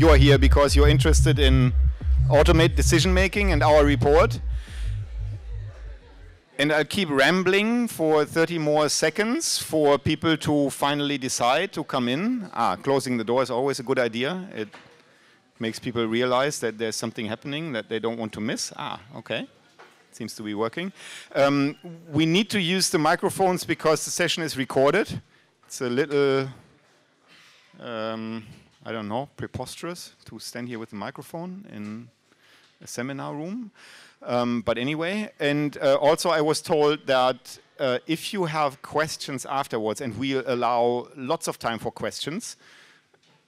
you are here because you're interested in automate decision making and our report. And I'll keep rambling for 30 more seconds for people to finally decide to come in. Ah, closing the door is always a good idea. It makes people realize that there's something happening that they don't want to miss. Ah, okay. Seems to be working. Um, we need to use the microphones because the session is recorded. It's a little um, I don't know, preposterous to stand here with a microphone in a seminar room. Um, but anyway, and uh, also I was told that uh, if you have questions afterwards, and we'll allow lots of time for questions,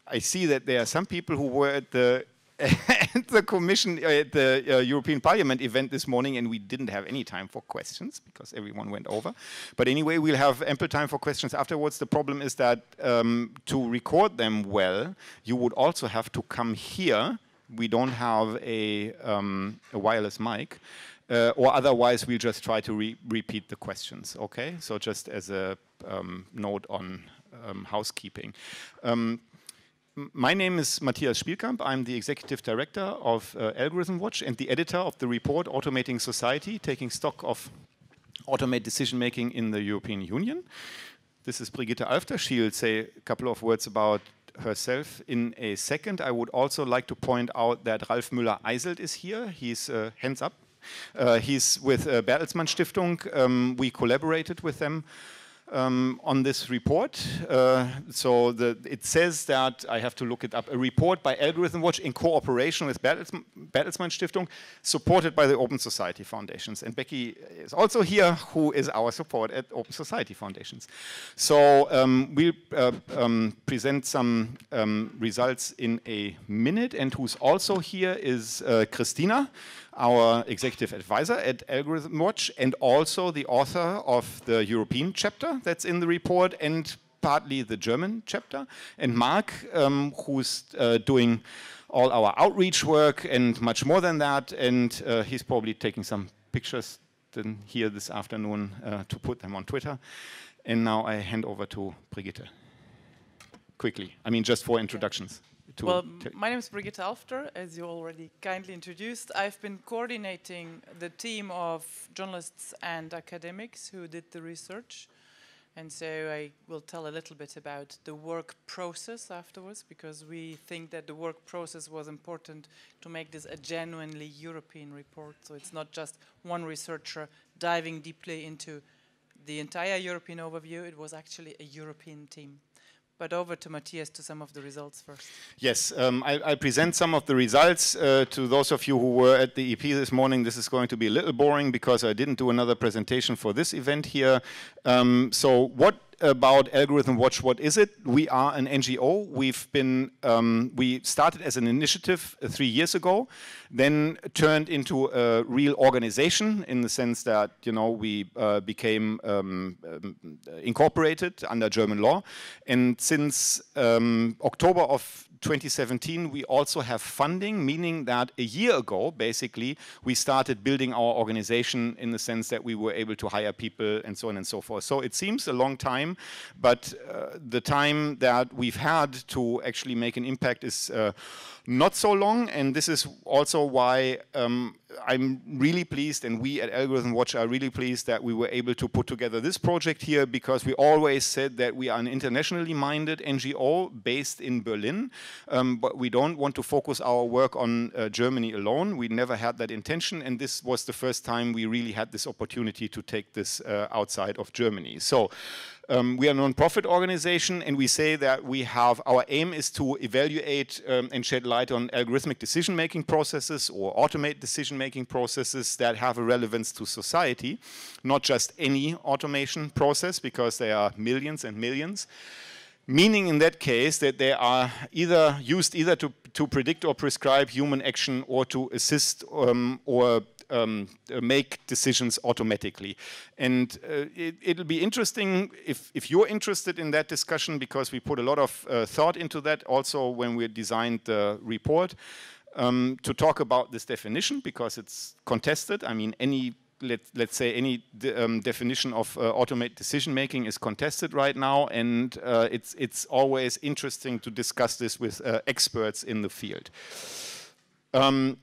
I see that there are some people who were at the at the Commission, uh, at the uh, European Parliament event this morning, and we didn't have any time for questions because everyone went over. But anyway, we'll have ample time for questions afterwards. The problem is that um, to record them well, you would also have to come here. We don't have a, um, a wireless mic. Uh, or otherwise, we'll just try to re repeat the questions, okay? So just as a um, note on um, housekeeping. My name is Matthias Spielkamp. I'm the executive director of uh, Algorithm Watch and the editor of the report Automating Society, taking stock of automate decision making in the European Union. This is Brigitte Alfter. She'll say a couple of words about herself in a second. I would also like to point out that Ralf Müller-Eiselt is here. He's uh, hands up. Uh, he's with uh, Bertelsmann Stiftung. Um, we collaborated with them um, on this report. Uh, so the, it says that, I have to look it up, a report by Algorithm Watch in cooperation with Bertelsmann, Bertelsmann Stiftung, supported by the Open Society Foundations. And Becky is also here, who is our support at Open Society Foundations. So um, we'll uh, um, present some um, results in a minute, and who's also here is uh, Christina, our executive advisor at Algorithm Watch and also the author of the European chapter that's in the report and partly the German chapter. And Mark, um, who's uh, doing all our outreach work and much more than that. And uh, he's probably taking some pictures here this afternoon uh, to put them on Twitter. And now I hand over to Brigitte. Quickly, I mean, just for introductions well, my name is Brigitte Alfter, as you already kindly introduced. I've been coordinating the team of journalists and academics who did the research. And so I will tell a little bit about the work process afterwards, because we think that the work process was important to make this a genuinely European report. So it's not just one researcher diving deeply into the entire European overview, it was actually a European team. But over to Matthias to some of the results first. Yes, um, I, I, present some of the results uh, to those of you who were at the EP this morning. This is going to be a little boring because I didn't do another presentation for this event here. Um, so what about Algorithm Watch, what is it? We are an NGO. We've been, um, we started as an initiative uh, three years ago, then turned into a real organization in the sense that, you know, we uh, became um, um, incorporated under German law. And since um, October of 2017, we also have funding, meaning that a year ago, basically, we started building our organization in the sense that we were able to hire people and so on and so forth. So it seems a long time, but uh, the time that we've had to actually make an impact is uh, not so long, and this is also why um, I'm really pleased, and we at Algorithm Watch are really pleased that we were able to put together this project here because we always said that we are an internationally minded NGO based in Berlin, um, but we don't want to focus our work on uh, Germany alone. We never had that intention, and this was the first time we really had this opportunity to take this uh, outside of Germany. So um, we are a non-profit organization and we say that we have, our aim is to evaluate um, and shed light on algorithmic decision-making processes or automate decision-making processes that have a relevance to society, not just any automation process because there are millions and millions. Meaning in that case that they are either used either to, to predict or prescribe human action or to assist um, or um, uh, make decisions automatically. And uh, it, will be interesting if, if you're interested in that discussion because we put a lot of uh, thought into that also when we designed the report um, to talk about this definition because it's contested. I mean, any let, let's say any de um, definition of uh, automated decision making is contested right now, and uh, it's it's always interesting to discuss this with uh, experts in the field. Um,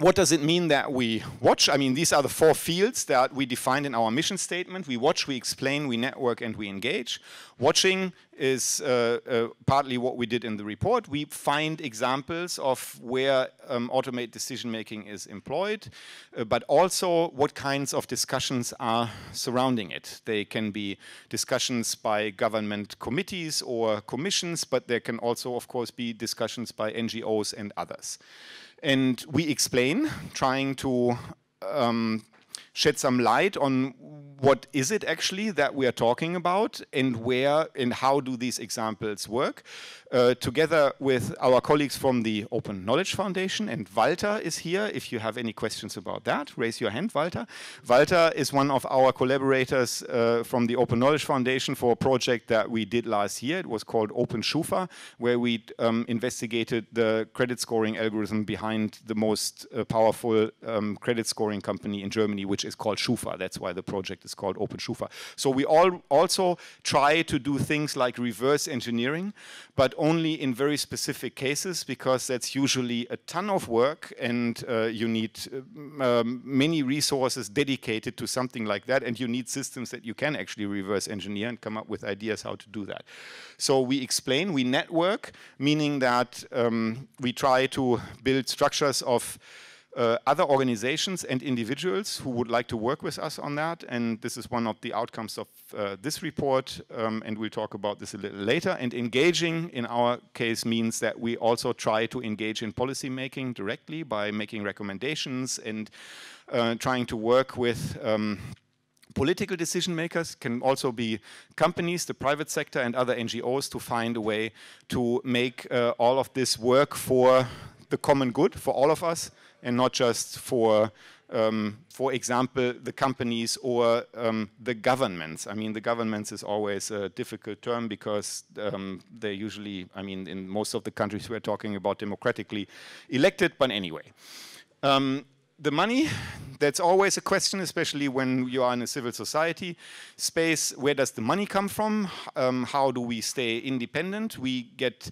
what does it mean that we watch? I mean, these are the four fields that we defined in our mission statement. We watch, we explain, we network, and we engage. Watching is uh, uh, partly what we did in the report. We find examples of where um, automated decision making is employed, uh, but also what kinds of discussions are surrounding it. They can be discussions by government committees or commissions, but there can also, of course, be discussions by NGOs and others. And we explain, trying to um, shed some light on what is it actually that we are talking about and where and how do these examples work uh, together with our colleagues from the Open Knowledge Foundation. And Walter is here. If you have any questions about that, raise your hand, Walter. Walter is one of our collaborators uh, from the Open Knowledge Foundation for a project that we did last year. It was called Open Schufa, where we um, investigated the credit scoring algorithm behind the most uh, powerful um, credit scoring company in Germany, which is called Schufa. That's why the project is called Open Schufa. So we all also try to do things like reverse engineering, but only in very specific cases because that's usually a ton of work and uh, you need uh, um, many resources dedicated to something like that and you need systems that you can actually reverse engineer and come up with ideas how to do that. So we explain, we network, meaning that um, we try to build structures of uh, other organizations and individuals who would like to work with us on that. And this is one of the outcomes of uh, this report. Um, and we'll talk about this a little later. And engaging in our case means that we also try to engage in policy making directly by making recommendations and uh, trying to work with um, political decision makers can also be companies, the private sector and other NGOs to find a way to make uh, all of this work for the common good, for all of us, and not just for, um, for example, the companies or um, the governments. I mean, the governments is always a difficult term because um, they're usually, I mean, in most of the countries we're talking about democratically elected, but anyway. Um, the money, that's always a question, especially when you are in a civil society space. Where does the money come from? Um, how do we stay independent? We get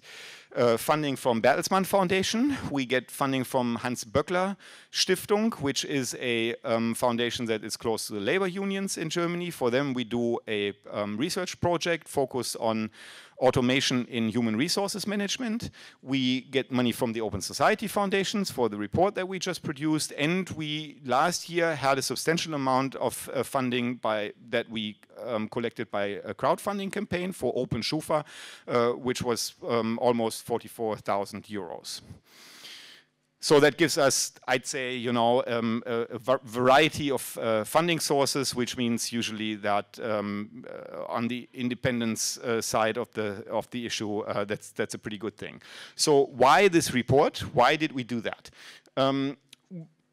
uh, funding from Bertelsmann Foundation. We get funding from Hans Böckler Stiftung, which is a um, foundation that is close to the labor unions in Germany. For them, we do a um, research project focused on automation in human resources management. We get money from the Open Society Foundations for the report that we just produced. And we last year had a substantial amount of uh, funding by that we um, collected by a crowdfunding campaign for Open Schufa, uh, which was um, almost 44,000 euros. So that gives us, I'd say, you know, um, a, a, variety of uh, funding sources, which means usually that um, uh, on the independence uh, side of the of the issue, uh, that's that's a pretty good thing. So why this report? Why did we do that? Um,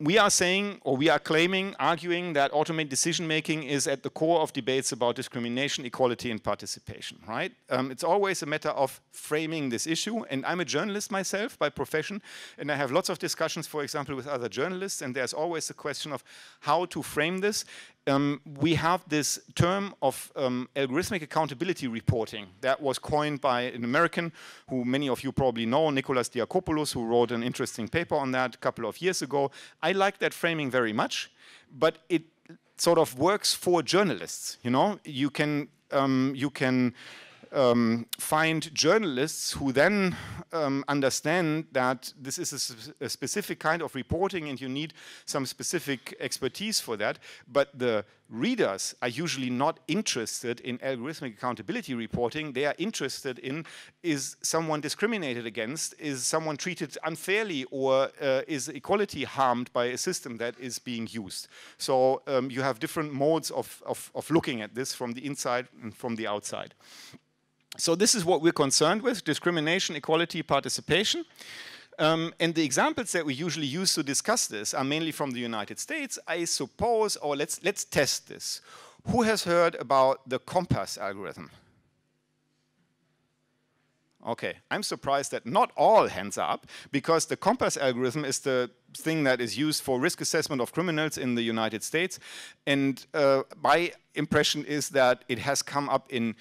we are saying, or we are claiming, arguing that automated decision making is at the core of debates about discrimination, equality, and participation, right? Um, it's always a matter of framing this issue. And I'm a journalist myself by profession, and I have lots of discussions, for example, with other journalists, and there's always the question of how to frame this um, we have this term of um, algorithmic accountability reporting that was coined by an American who many of you probably know, Nicholas Diakopoulos, who wrote an interesting paper on that a couple of years ago. I like that framing very much, but it sort of works for journalists. You know, you can um, you can um, find journalists who then um, understand that this is a, sp a, specific kind of reporting and you need some specific expertise for that. But the readers are usually not interested in algorithmic accountability reporting. They are interested in is someone discriminated against, is someone treated unfairly, or uh, is equality harmed by a system that is being used. So um, you have different modes of, of, of looking at this from the inside and from the outside. So this is what we're concerned with, discrimination, equality, participation. Um, and the examples that we usually use to discuss this are mainly from the United States. I suppose, or let's, let's test this. Who has heard about the COMPAS algorithm? Okay, I'm surprised that not all hands are up because the COMPAS algorithm is the thing that is used for risk assessment of criminals in the United States. And uh, my impression is that it has come up in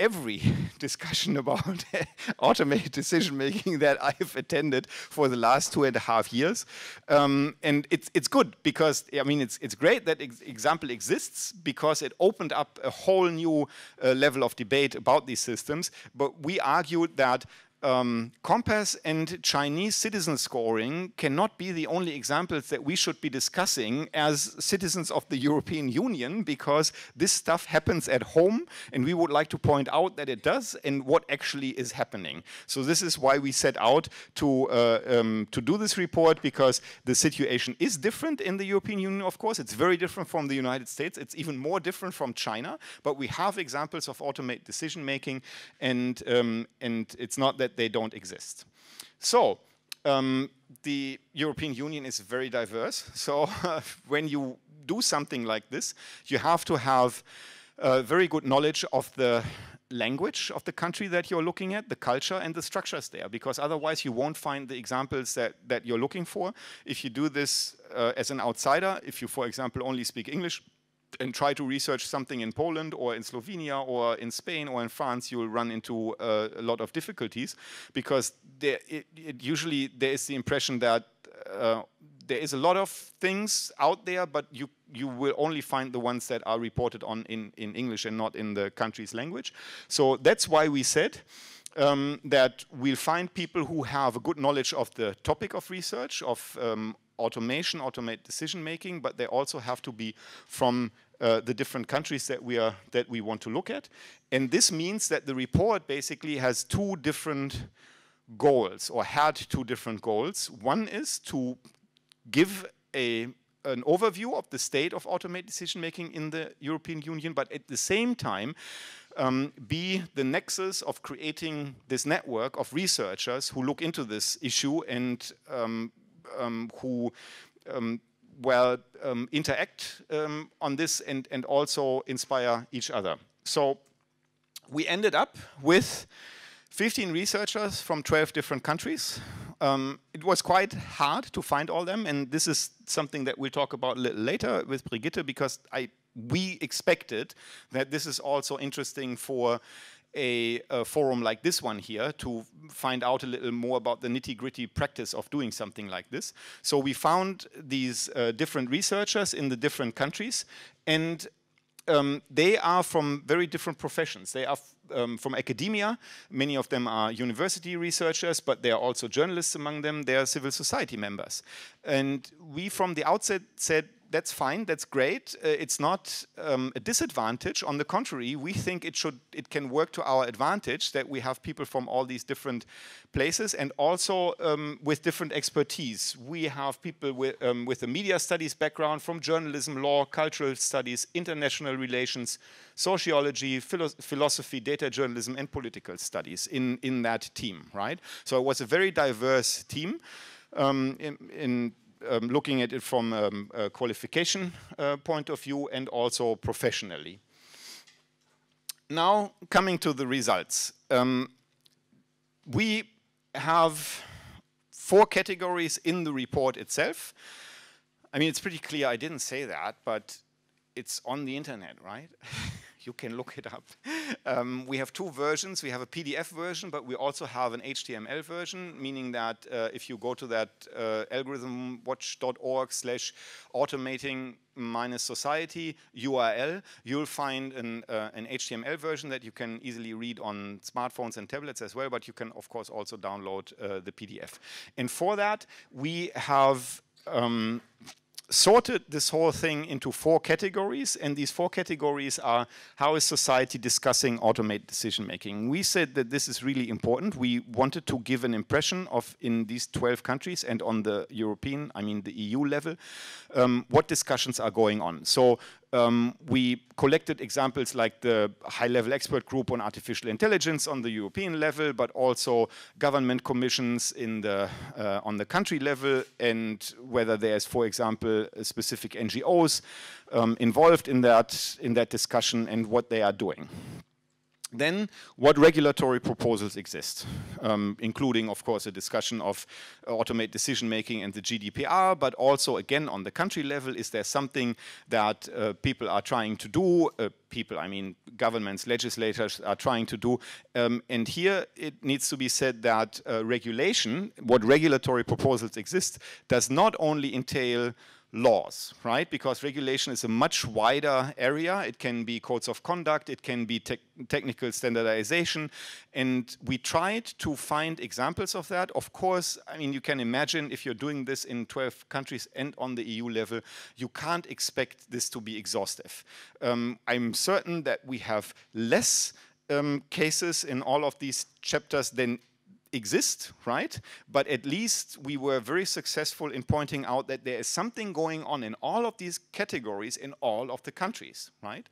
every discussion about automated decision making that I've attended for the last two and a half years. Um, and it's, it's good because, I mean, it's, it's great that ex example exists because it opened up a whole new uh, level of debate about these systems. But we argued that um, COMPAS and Chinese citizen scoring cannot be the only examples that we should be discussing as citizens of the European Union because this stuff happens at home and we would like to point out that it does and what actually is happening. So this is why we set out to, uh, um, to do this report because the situation is different in the European Union, of course. It's very different from the United States. It's even more different from China, but we have examples of automated decision making and, um, and it's not that that they don't exist. So um, the European Union is very diverse. So when you do something like this, you have to have uh, very good knowledge of the language of the country that you're looking at, the culture and the structures there, because otherwise you won't find the examples that, that you're looking for. If you do this uh, as an outsider, if you, for example, only speak English, and try to research something in Poland or in Slovenia or in Spain or in France, you will run into uh, a lot of difficulties because there, it, it usually there is the impression that uh, there is a lot of things out there, but you you will only find the ones that are reported on in, in English and not in the country's language. So that's why we said um, that we'll find people who have a good knowledge of the topic of research, of um, automation, automate decision making, but they also have to be from uh, the different countries that we are that we want to look at. And this means that the report basically has two different goals or had two different goals. One is to give a an overview of the state of automated decision making in the European Union, but at the same time um, be the nexus of creating this network of researchers who look into this issue and um, um, who um, well um, interact um, on this and, and also inspire each other. So we ended up with 15 researchers from 12 different countries. Um, it was quite hard to find all them, and this is something that we'll talk about a little later with Brigitte, because I we expected that this is also interesting for a, a, forum like this one here to find out a little more about the nitty gritty practice of doing something like this. So we found these uh, different researchers in the different countries and um, they are from very different professions. They are um, from academia. Many of them are university researchers, but there are also journalists among them. They are civil society members. And we from the outset said that's fine, that's great. Uh, it's not um, a disadvantage. On the contrary, we think it should, it can work to our advantage that we have people from all these different places and also um, with different expertise. We have people with, um, with a media studies background from journalism, law, cultural studies, international relations, sociology, philo philosophy, data journalism, and political studies in, in that team, right? So it was a very diverse team. Um, in, in, um, looking at it from um, a qualification uh, point of view and also professionally. Now, coming to the results. Um, we have four categories in the report itself. I mean, it's pretty clear I didn't say that, but it's on the internet, right? you can look it up. Um, we have two versions. We have a PDF version, but we also have an HTML version, meaning that uh, if you go to that uh, algorithmwatch.org slash automating minus society URL, you'll find an, uh, an, HTML version that you can easily read on smartphones and tablets as well, but you can, of course, also download uh, the PDF. And for that, we have um, sorted this whole thing into four categories, and these four categories are how is society discussing automated decision making. We said that this is really important. We wanted to give an impression of in these 12 countries and on the European, I mean the EU level, um, what discussions are going on. So um, we collected examples like the high-level expert group on artificial intelligence on the European level, but also government commissions the, uh, on the country level, and whether there's, for example, specific NGOs um, involved in that, in that discussion and what they are doing. Then what regulatory proposals exist, um, including, of course, a discussion of uh, automate decision making and the GDPR, but also, again, on the country level, is there something that uh, people are trying to do? Uh, people, I mean, governments, legislators are trying to do. Um, and here it needs to be said that uh, regulation, what regulatory proposals exist, does not only entail laws, right? Because regulation is a much wider area. It can be codes of conduct, it can be te technical standardization, and we tried to find examples of that. Of course, I mean, you can imagine if you're doing this in 12 countries and on the EU level, you can't expect this to be exhaustive. Um, I'm certain that we have less um, cases in all of these chapters than exist, right? But at least we were very successful in pointing out that there is something going on in all of these categories in all of the countries, right?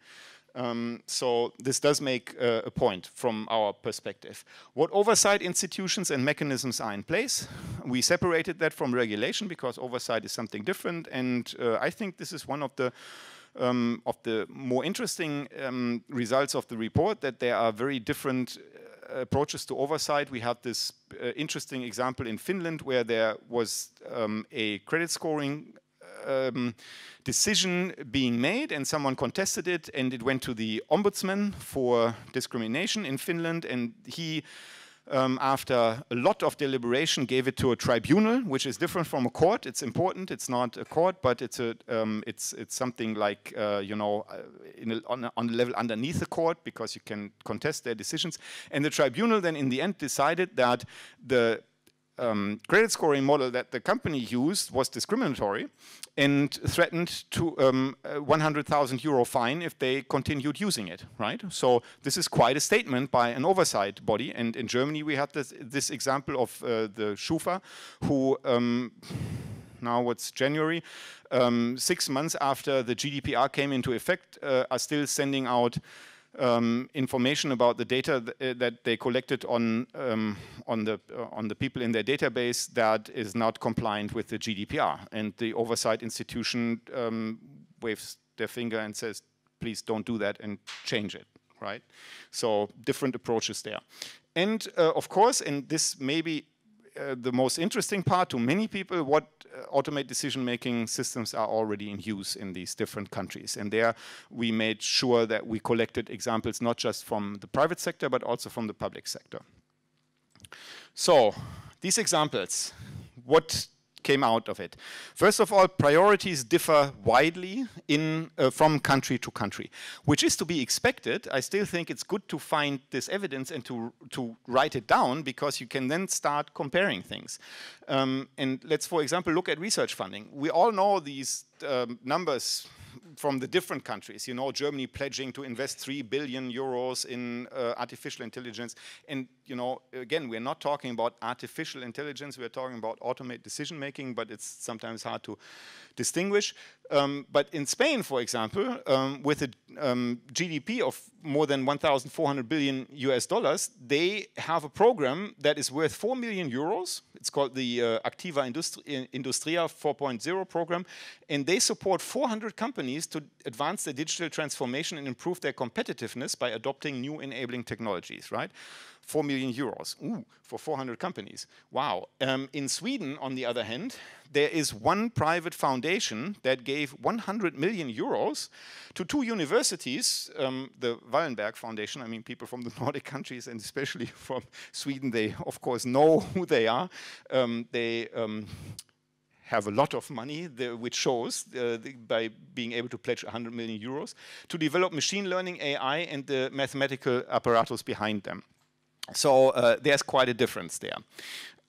Um, so this does make uh, a point from our perspective. What oversight institutions and mechanisms are in place? We separated that from regulation because oversight is something different, and uh, I think this is one of the um, of the more interesting um, results of the report that there are very different approaches to oversight. We had this uh, interesting example in Finland where there was um, a credit scoring um, decision being made and someone contested it and it went to the ombudsman for discrimination in Finland and he um, after a lot of deliberation, gave it to a tribunal, which is different from a court. It's important. It's not a court, but it's a um, it's it's something like uh, you know uh, a, on, a, on a level underneath the court because you can contest their decisions. And the tribunal then, in the end, decided that the um, credit scoring model that the company used was discriminatory and threatened to um, 100,000 euro fine if they continued using it, right? So this is quite a statement by an oversight body. And in Germany, we had this, this example of uh, the Schufa, who um, now what's January, um, six months after the GDPR came into effect, uh, are still sending out um, information about the data th uh, that they collected on um, on the uh, on the people in their database that is not compliant with the GDPR, and the oversight institution um, waves their finger and says, "Please don't do that and change it." Right? So different approaches there, and uh, of course, and this maybe uh, the most interesting part to many people, what uh, automate decision-making systems are already in use in these different countries. And there we made sure that we collected examples not just from the private sector, but also from the public sector. So these examples, what came out of it. First of all, priorities differ widely in, uh, from country to country, which is to be expected. I still think it's good to find this evidence and to, to write it down because you can then start comparing things. Um, and let's, for example, look at research funding. We all know these um, numbers from the different countries. You know, Germany pledging to invest 3 billion euros in uh, artificial intelligence. And, you know, again, we're not talking about artificial intelligence, we're talking about automated decision making, but it's sometimes hard to distinguish. Um, but in Spain, for example, um, with a um, GDP of more than 1,400 billion US dollars, they have a program that is worth 4 million euros. It's called the uh, Activa Industri Industria 4.0 program. And they support 400 companies to advance their digital transformation and improve their competitiveness by adopting new enabling technologies, right? 4 million euros Ooh, for 400 companies. Wow. Um, in Sweden, on the other hand, there is one private foundation that gave 100 million euros to two universities, um, the Wallenberg Foundation, I mean, people from the Nordic countries and especially from Sweden, they of course know who they are. Um, they um, have a lot of money, the, which shows uh, the, by being able to pledge 100 million euros to develop machine learning, AI, and the mathematical apparatus behind them. So uh, there's quite a difference there.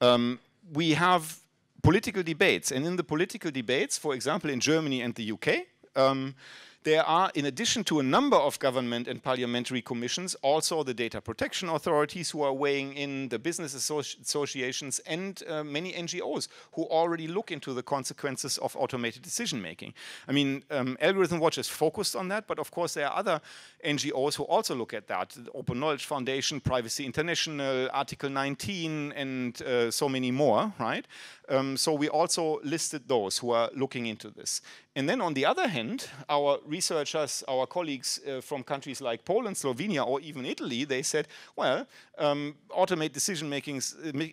Um, we have political debates, and in the political debates, for example, in Germany and the UK, um, there are, in addition to a number of government and parliamentary commissions, also the data protection authorities who are weighing in, the business associ associations, and uh, many NGOs who already look into the consequences of automated decision making. I mean, um, Algorithm Watch is focused on that, but of course there are other NGOs who also look at that. The Open Knowledge Foundation, Privacy International, Article 19, and uh, so many more, right? Um, so we also listed those who are looking into this. And then on the other hand, our researchers, our colleagues uh, from countries like Poland, Slovenia, or even Italy, they said, well, um, automate decision making,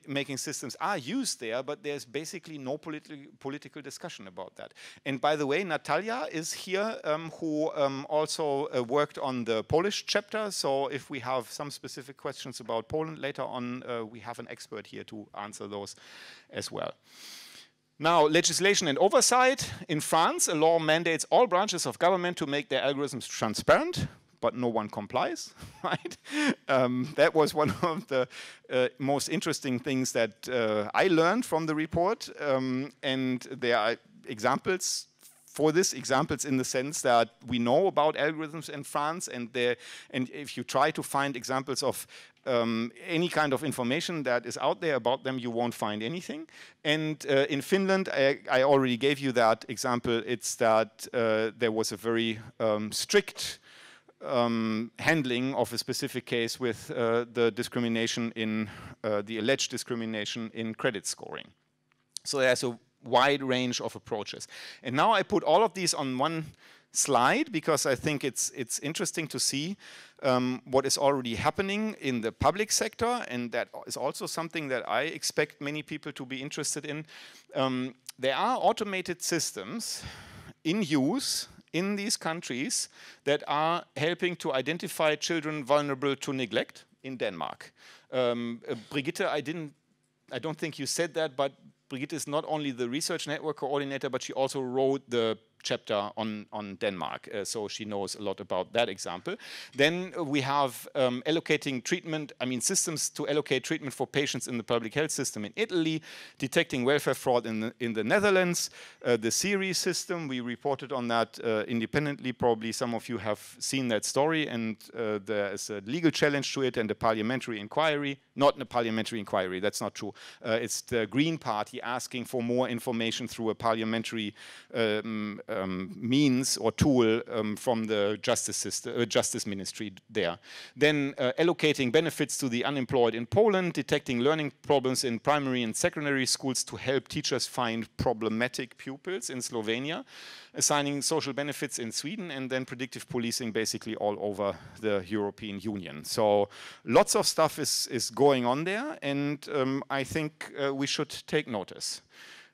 making systems are used there, but there's basically no politi political discussion about that. And by the way, Natalia is here, um, who um, also uh, worked on the Polish chapter. So if we have some specific questions about Poland later on, uh, we have an expert here to answer those as well. Now, legislation and oversight. In France, a law mandates all branches of government to make their algorithms transparent, but no one complies, right? Um, that was one of the uh, most interesting things that uh, I learned from the report. Um, and there are examples for this, examples in the sense that we know about algorithms in France, and, and if you try to find examples of um, any kind of information that is out there about them, you won't find anything. And uh, in Finland, I, I, already gave you that example. It's that uh, there was a very um, strict um, handling of a specific case with uh, the discrimination in uh, the alleged discrimination in credit scoring. So there's a wide range of approaches. And now I put all of these on one slide because I think it's it's interesting to see um, what is already happening in the public sector, and that is also something that I expect many people to be interested in. Um, there are automated systems in use in these countries that are helping to identify children vulnerable to neglect in Denmark. Um, uh, Brigitte, I didn't I don't think you said that, but Brigitte is not only the research network coordinator, but she also wrote the chapter on, on Denmark, uh, so she knows a lot about that example. Then we have um, allocating treatment, I mean systems to allocate treatment for patients in the public health system in Italy, detecting welfare fraud in the, in the Netherlands, uh, the SyRI system, we reported on that uh, independently, probably some of you have seen that story, and uh, there is a legal challenge to it and a parliamentary inquiry, not a parliamentary inquiry, that's not true. Uh, it's the Green Party asking for more information through a parliamentary um, um, means or tool um, from the justice system, uh, justice ministry there. Then uh, allocating benefits to the unemployed in Poland, detecting learning problems in primary and secondary schools to help teachers find problematic pupils in Slovenia, assigning social benefits in Sweden, and then predictive policing basically all over the European Union. So lots of stuff is, is going on there, and um, I think uh, we should take notice.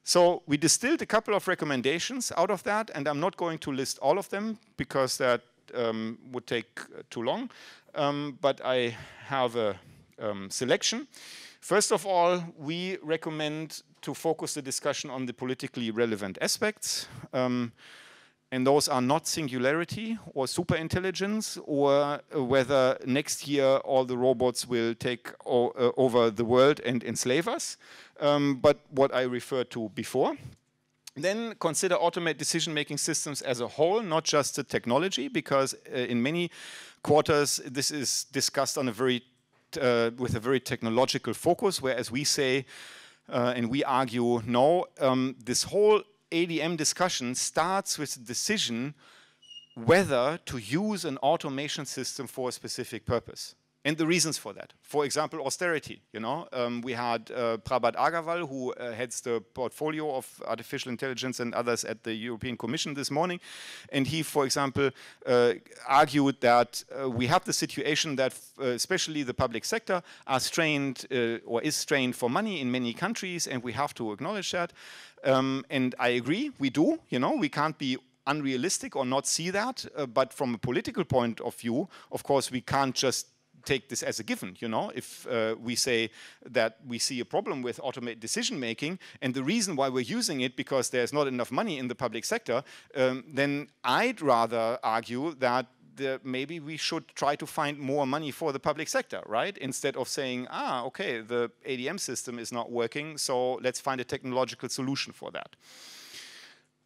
So we distilled a couple of recommendations out of that, and I'm not going to list all of them because that um, would take uh, too long, um, but I have a um, selection. First of all, we recommend to focus the discussion on the politically relevant aspects. And those are not singularity or superintelligence or whether next year all the robots will take uh, over the world and enslave us, um, but what I referred to before. Then consider automate decision-making systems as a whole, not just the technology, because uh, in many quarters this is discussed on a very uh, with a very technological focus, whereas we say uh, and we argue no, um, this whole ADM discussion starts with the decision whether to use an automation system for a specific purpose and the reasons for that. For example, austerity. You know, um, we had uh, Prabhat Agarwal, who uh, heads the portfolio of artificial intelligence and others at the European Commission this morning, and he, for example, uh, argued that uh, we have the situation that, uh, especially the public sector, are strained uh, or is strained for money in many countries, and we have to acknowledge that. Um, and I agree, we do. You know, we can't be unrealistic or not see that. Uh, but from a political point of view, of course, we can't just take this as a given. You know, if uh, we say that we see a problem with automated decision making, and the reason why we're using it because there's not enough money in the public sector, um, then I'd rather argue that maybe we should try to find more money for the public sector, right? Instead of saying, ah, okay, the ADM system is not working, so let's find a technological solution for that.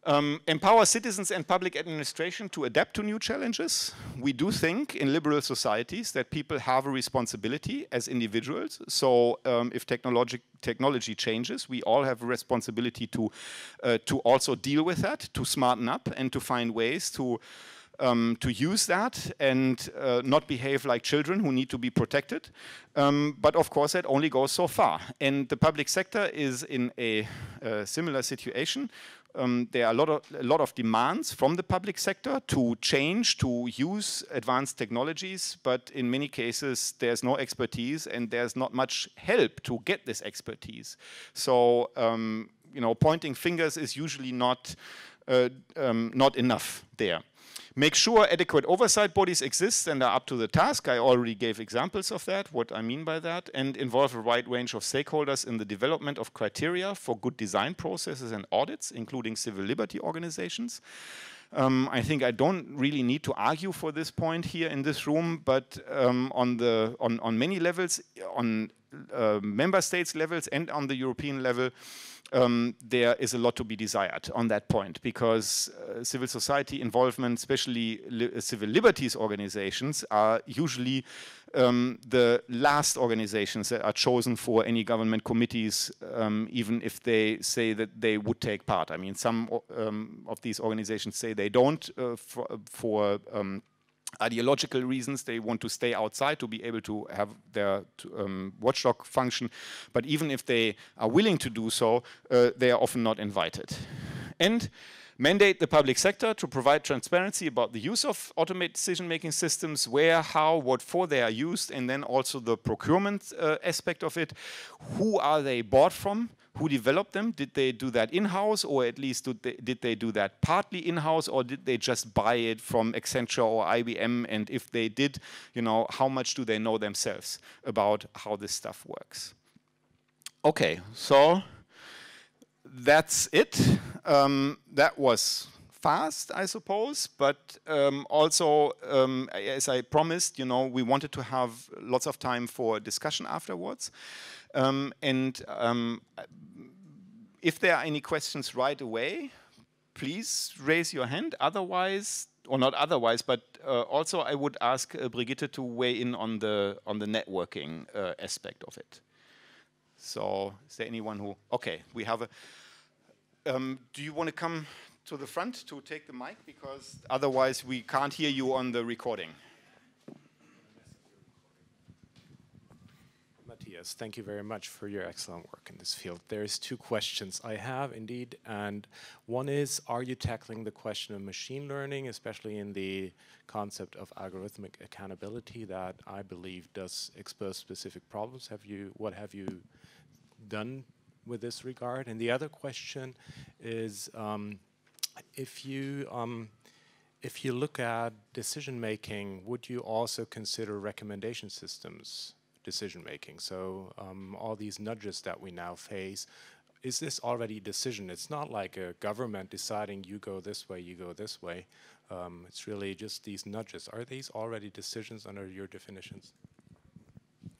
Um, empower citizens and public administration to adapt to new challenges. We do think in liberal societies that people have a responsibility as individuals. So um, if technology, technology changes, we all have a responsibility to, uh, to also deal with that, to smarten up and to find ways to um, to use that and uh, not behave like children who need to be protected. Um, but of course, that only goes so far. And the public sector is in a, a similar situation. Um, there are a lot, of, a lot of demands from the public sector to change, to use advanced technologies, but in many cases there's no expertise and there's not much help to get this expertise. So, um, you know, pointing fingers is usually not, uh, um, not enough there. Make sure adequate oversight bodies exist and are up to the task. I already gave examples of that, what I mean by that, and involve a wide range of stakeholders in the development of criteria for good design processes and audits, including civil liberty organizations. Um, I think I don't really need to argue for this point here in this room, but um, on, the, on, on many levels, on uh, member states levels and on the European level, um, there is a lot to be desired on that point because uh, civil society involvement, especially li uh, civil liberties organizations, are usually um, the last organizations that are chosen for any government committees, um, even if they say that they would take part. I mean, some um, of these organizations say they don't uh, for, for um, ideological reasons they want to stay outside to be able to have their um, watchdog function. But even if they are willing to do so uh, they are often not invited. And mandate the public sector to provide transparency about the use of automated decision-making systems, where, how, what for they are used, and then also the procurement uh, aspect of it. Who are they bought from? Who developed them? Did they do that in-house, or at least did they, did they do that partly in-house, or did they just buy it from Accenture or IBM? And if they did, you know, how much do they know themselves about how this stuff works? Okay, so that's it. Um, that was fast, I suppose, but um, also, um, as I promised, you know, we wanted to have lots of time for discussion afterwards. Um, and um, if there are any questions right away, please raise your hand. Otherwise, or not otherwise, but uh, also I would ask uh, Brigitte to weigh in on the on the networking uh, aspect of it. So, is there anyone who? Okay, we have a. Um, do you want to come to the front to take the mic? Because otherwise we can't hear you on the recording. Matthias, thank you very much for your excellent work in this field. There's two questions I have indeed, and one is, are you tackling the question of machine learning, especially in the concept of algorithmic accountability that I believe does expose specific problems? Have you, what have you done with this regard? And the other question is, um, if you um, if you look at decision making, would you also consider recommendation systems decision making? So um, all these nudges that we now face, is this already a decision? It's not like a government deciding you go this way, you go this way. Um, it's really just these nudges. Are these already decisions under your definitions?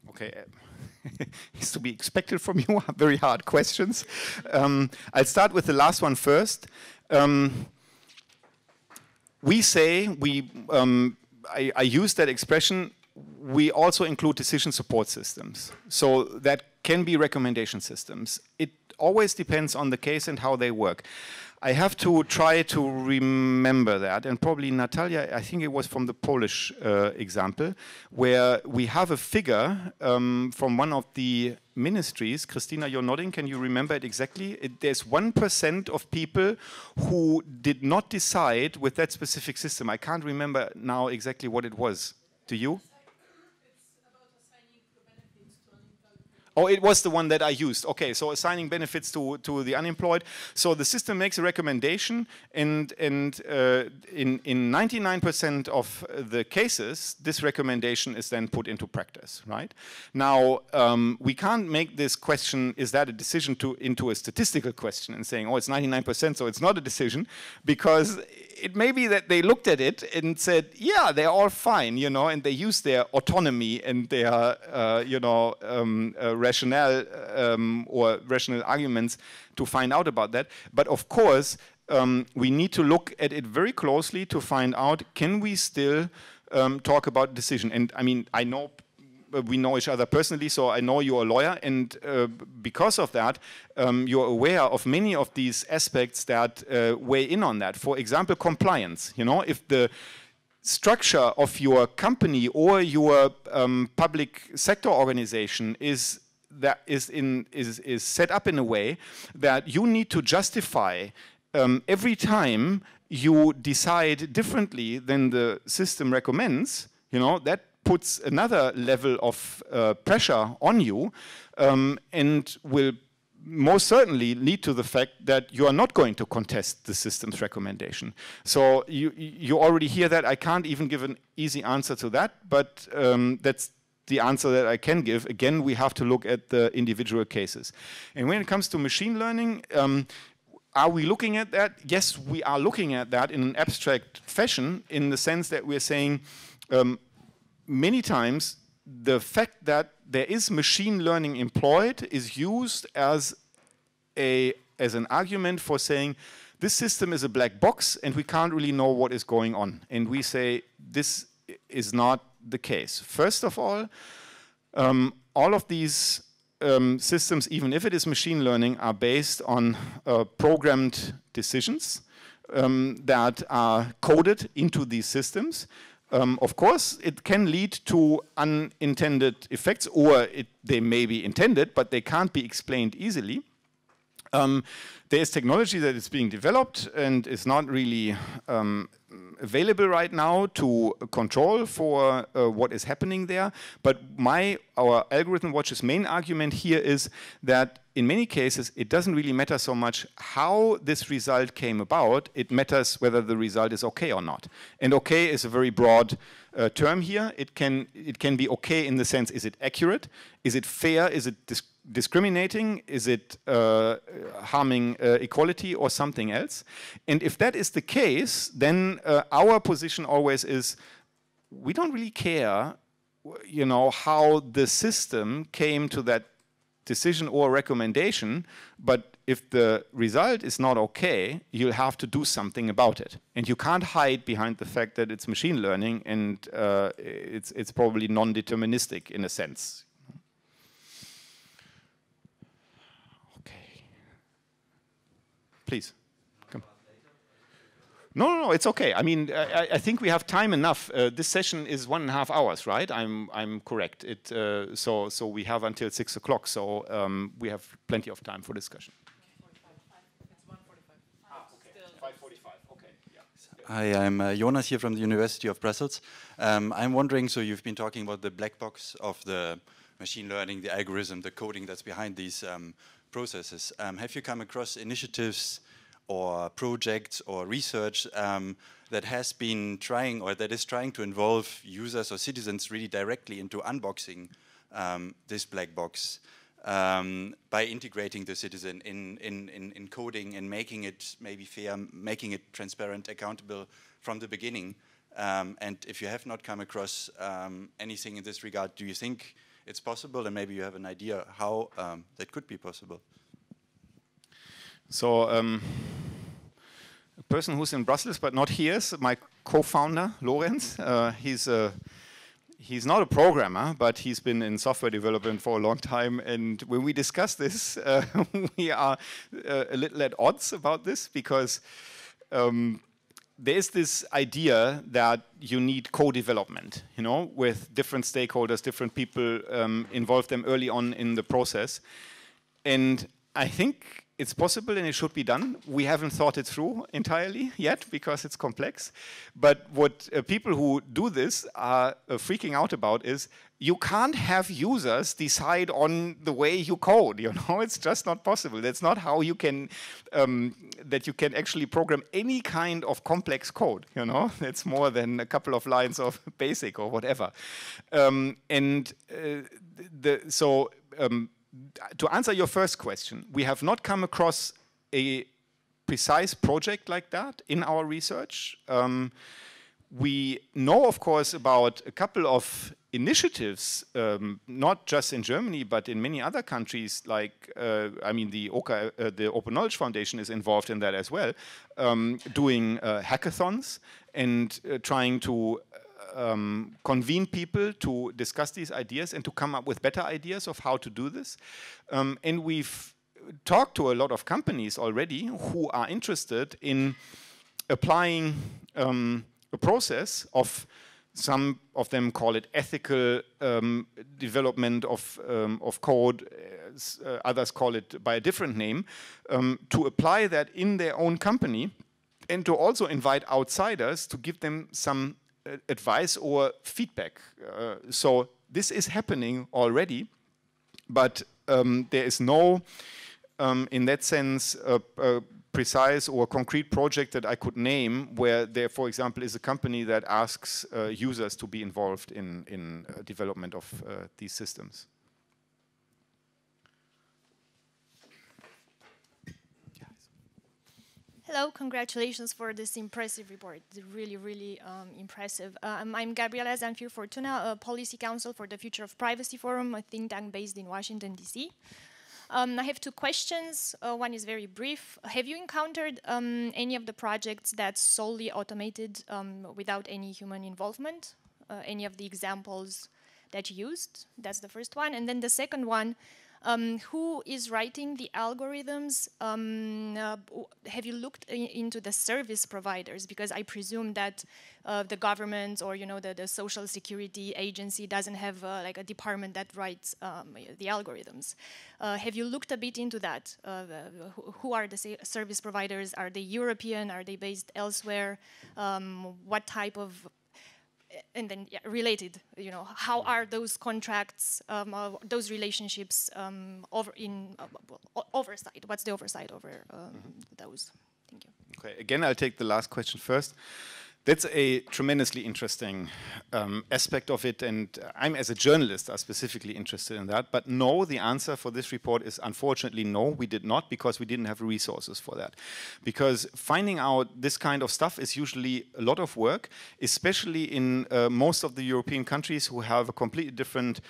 Okay, it's to be expected from you. Very hard questions. Um, I'll start with the last one first. Um, we say we. Um, I, I use that expression. We also include decision support systems. So that can be recommendation systems. It always depends on the case and how they work. I have to try to remember that, and probably Natalia, I think it was from the Polish uh, example, where we have a figure um, from one of the ministries. Christina, you're nodding. Can you remember it exactly? It, there's 1% of people who did not decide with that specific system. I can't remember now exactly what it was. Do you? Oh, it was the one that I used. Okay, so assigning benefits to, to the unemployed. So the system makes a recommendation, and, and uh, in 99% of the cases, this recommendation is then put into practice, right? Now, um, we can't make this question, is that a decision, to into a statistical question and saying, oh, it's 99%, so it's not a decision, because it may be that they looked at it and said, yeah, they're all fine, you know, and they use their autonomy and their, uh, you know, um, uh, rationale um, or rational arguments to find out about that. But of course, um, we need to look at it very closely to find out, can we still um, talk about decision? And I mean, I know we know each other personally, so I know you're a lawyer, and uh, because of that, um, you're aware of many of these aspects that uh, weigh in on that. For example, compliance. You know, if the structure of your company or your um, public sector organization is that is in is is set up in a way that you need to justify um, every time you decide differently than the system recommends, you know, that puts another level of uh, pressure on you um, and will most certainly lead to the fact that you are not going to contest the system's recommendation. So you, you already hear that. I can't even give an easy answer to that, but um, that's the answer that I can give. Again, we have to look at the individual cases. And when it comes to machine learning, um, are we looking at that? Yes, we are looking at that in an abstract fashion in the sense that we're saying um, many times the fact that there is machine learning employed is used as a as an argument for saying this system is a black box and we can't really know what is going on. And we say this is not the case. First of all, um, all of these um, systems, even if it is machine learning, are based on uh, programmed decisions um, that are coded into these systems. Um, of course, it can lead to unintended effects, or it, they may be intended, but they can't be explained easily. Um, there is technology that is being developed and is not really um, available right now to control for uh, what is happening there. But my our AlgorithmWatch's main argument here is that in many cases it doesn't really matter so much how this result came about. It matters whether the result is okay or not. And okay is a very broad uh, term here. It can it can be okay in the sense is it accurate? Is it fair? Is it discriminating? Is it uh, harming uh, equality or something else? And if that is the case, then uh, our position always is we don't really care, you know, how the system came to that decision or recommendation, but if the result is not okay, you'll have to do something about it. And you can't hide behind the fact that it's machine learning and uh, it's, it's probably non-deterministic in a sense. Please. Come. No, no, no, it's okay. I mean, I, I think we have time enough. Uh, this session is one and a half hours, right? I'm, I'm correct. It, uh, so, so we have until six o'clock, so um, we have plenty of time for discussion. Hi, I'm uh, Jonas here from the University of Brussels. Um, I'm wondering, so you've been talking about the black box of the machine learning, the algorithm, the coding that's behind these um, processes. Um, have you come across initiatives or projects or research um, that has been trying or that is trying to involve users or citizens really directly into unboxing um, this black box um, by integrating the citizen in, in, in, in, coding and making it maybe fair, making it transparent, accountable from the beginning. Um, and if you have not come across um, anything in this regard, do you think it's possible, and maybe you have an idea how um, that could be possible. So, um, a person who's in Brussels but not here is my co-founder, Lorenz. Uh, he's a he's not a programmer, but he's been in software development for a long time. And when we discuss this, uh, we are uh, a little at odds about this because um, there is this idea that you need co-development, you know, with different stakeholders, different people, um, involve them early on in the process. And I think it's possible and it should be done. We haven't thought it through entirely yet because it's complex. But what uh, people who do this are uh, freaking out about is you can't have users decide on the way you code. You know, it's just not possible. That's not how you can um, that you can actually program any kind of complex code. You know, it's more than a couple of lines of basic or whatever. Um, and uh, the so. Um, to answer your first question, we have not come across a precise project like that in our research. We know, of course, about a couple of initiatives, um, not just in Germany, but in many other countries. Like, uh, I mean, the, OCA, uh, the Open Knowledge Foundation is involved in that as well, um, doing uh, hackathons and uh, trying to um, convene people to discuss these ideas and to come up with better ideas of how to do this. Um, and we've talked to a lot of companies already who are interested in applying um, a process of some of them call it ethical um, development of, um, of code, uh, others call it by a different name, um, to apply that in their own company and to also invite outsiders to give them some uh, advice or feedback. Uh, so this is happening already, but um, there is no, um, in that sense, precise or concrete project that I could name where there, for example, is a company that asks uh, users to be involved in, in uh, development of uh, these systems. Hello, congratulations for this impressive report. Really, really um, impressive. Um, I'm Gabriela Zanfir Fortuna, a Policy Counsel for the Future of Privacy Forum, a think tank based in Washington, D.C. Um, I have two questions. Uh, one is very brief. Have you encountered um, any of the projects that's solely automated um, without any human involvement? Uh, any of the examples that you used? That's the first one. And then the second one, um, who is writing the algorithms? Um, uh, have you looked into the service providers? Because I presume that uh, the government or you know the, the social security agency doesn't have uh, like a department that writes um, the algorithms. Uh, have you looked a bit into that? Uh, who are the service providers? Are they European? Are they based elsewhere? Um, what type of and then yeah, related, you know, how are those contracts, um, uh, those relationships um, over in uh, oversight? What's the oversight over um, mm -hmm. those? Thank you. Okay, again, I'll take the last question first that's a tremendously interesting um, aspect of it, and I'm, as a journalist, are specifically interested in that. But no, the answer for this report is unfortunately no, we did not, because we didn't have resources for that. Because finding out this kind of stuff is usually a lot of work, especially in uh, most of the European countries who have a completely different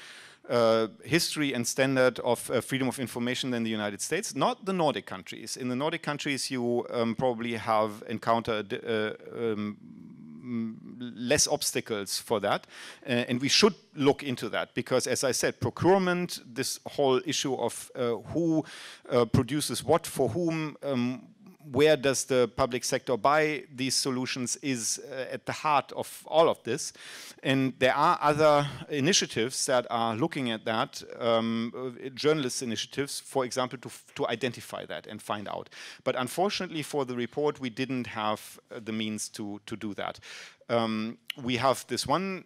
uh, history and standard of uh, freedom of information than the United States, not the Nordic countries. In the Nordic countries, you um, probably have encountered uh, um, less obstacles for that. Uh, and we should look into that because, as I said, procurement, this whole issue of uh, who produces what for whom, um, where does the public sector buy these solutions is uh, at the heart of all of this. And there are other initiatives that are looking at that, um, uh, journalist initiatives, for example, to, to identify that and find out. But unfortunately for the report, we didn't have uh, the means to, to do that. Um, we have this one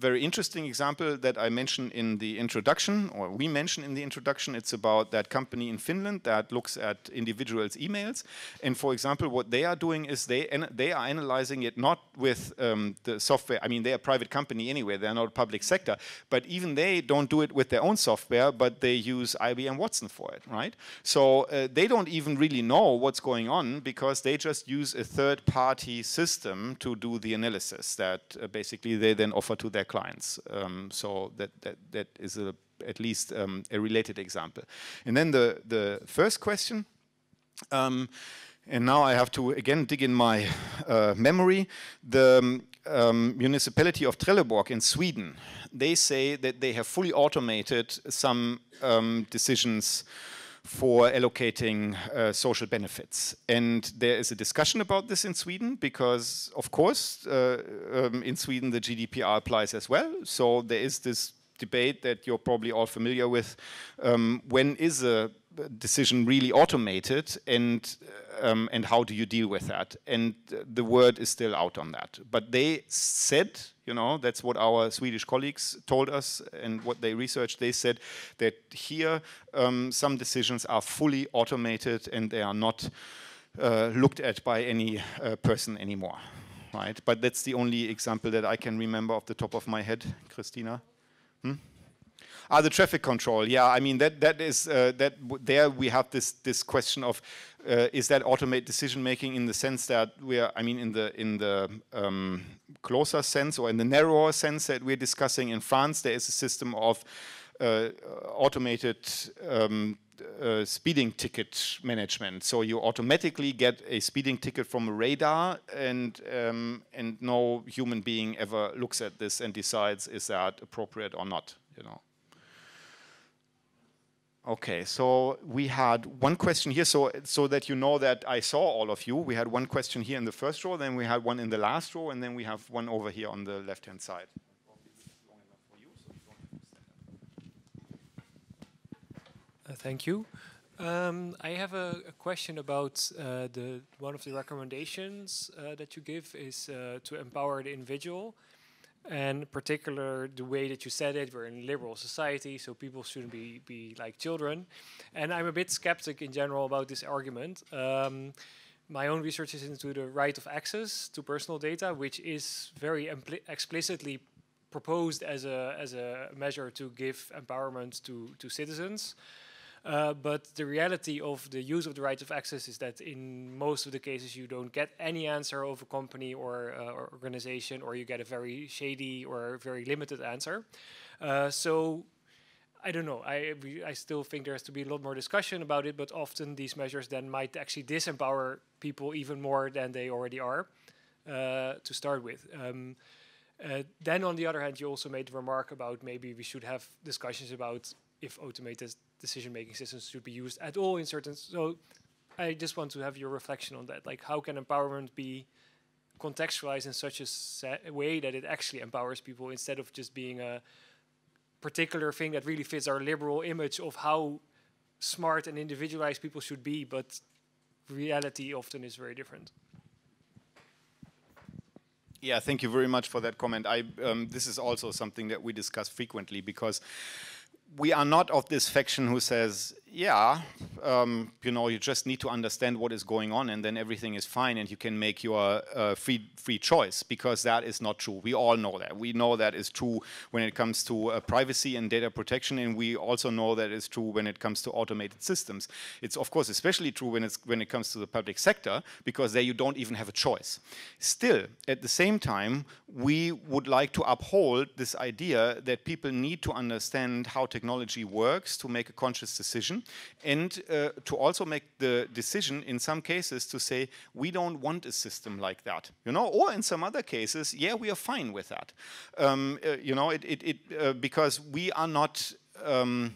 very interesting example that I mentioned in the introduction, or we mentioned in the introduction. It's about that company in Finland that looks at individuals' emails. And for example, what they are doing is they they are analyzing it not with um, the software. I mean, they're a private company anyway. They're not a public sector. But even they don't do it with their own software, but they use IBM Watson for it, right? So uh, they don't even really know what's going on because they just use a third-party system to do the analysis that uh, basically they then offer to their clients. Um, so that, that, that is a, at least um, a related example. And then the, the first question, um, and now I have to again dig in my uh, memory. The um, municipality of Trelleborg in Sweden, they say that they have fully automated some um, decisions for allocating uh, social benefits. And there is a discussion about this in Sweden because, of course, uh, um, in Sweden the GDPR applies as well. So there is this debate that you're probably all familiar with. Um, when is a decision really automated and um, and how do you deal with that? And the word is still out on that. But they said, you know, that's what our Swedish colleagues told us and what they researched. They said that here um, some decisions are fully automated and they are not uh, looked at by any uh, person anymore. Right, but that's the only example that I can remember off the top of my head, Christina. Hmm? Ah, the traffic control. Yeah, I mean that that is uh, that there we have this this question of uh, is that automate decision making in the sense that we are. I mean in the in the um, closer sense or in the narrower sense that we're discussing in France, there is a system of uh, automated. Um, uh, speeding ticket management. So you automatically get a speeding ticket from a radar, and um, and no human being ever looks at this and decides is that appropriate or not. You know. Okay, so we had one question here, so so that you know that I saw all of you. We had one question here in the first row, then we had one in the last row, and then we have one over here on the left-hand side. Uh, thank you. Um, I have a, a question about uh, the one of the recommendations uh, that you give is uh, to empower the individual, and particular the way that you said it. We're in liberal society, so people shouldn't be be like children, and I'm a bit skeptic in general about this argument. Um, my own research is into the right of access to personal data, which is very explicitly proposed as a as a measure to give empowerment to to citizens. Uh, but the reality of the use of the right of access is that in most of the cases you don't get any answer of a company or, uh, or organization, or you get a very shady or very limited answer. Uh, so I don't know. I I still think there has to be a lot more discussion about it. But often these measures then might actually disempower people even more than they already are uh, to start with. Um, uh, then on the other hand, you also made the remark about maybe we should have discussions about if automated decision-making systems should be used at all in certain. So I just want to have your reflection on that. Like, how can empowerment be contextualized in such a way that it actually empowers people instead of just being a particular thing that really fits our liberal image of how smart and individualized people should be, but reality often is very different. Yeah, thank you very much for that comment. I, um, this is also something that we discuss frequently because we are not of this faction who says, yeah, um, you know, you just need to understand what is going on and then everything is fine and you can make your uh, free, free choice because that is not true. We all know that. We know that is true when it comes to uh, privacy and data protection and we also know that is true when it comes to automated systems. It's of course especially true when, it's, when it comes to the public sector because there you don't even have a choice. Still, at the same time, we would like to uphold this idea that people need to understand how technology works to make a conscious decision and uh, to also make the decision in some cases to say we don't want a system like that you know? Or in some other cases yeah we are fine with that. Um, uh, you know it, it, it uh, because we are not um,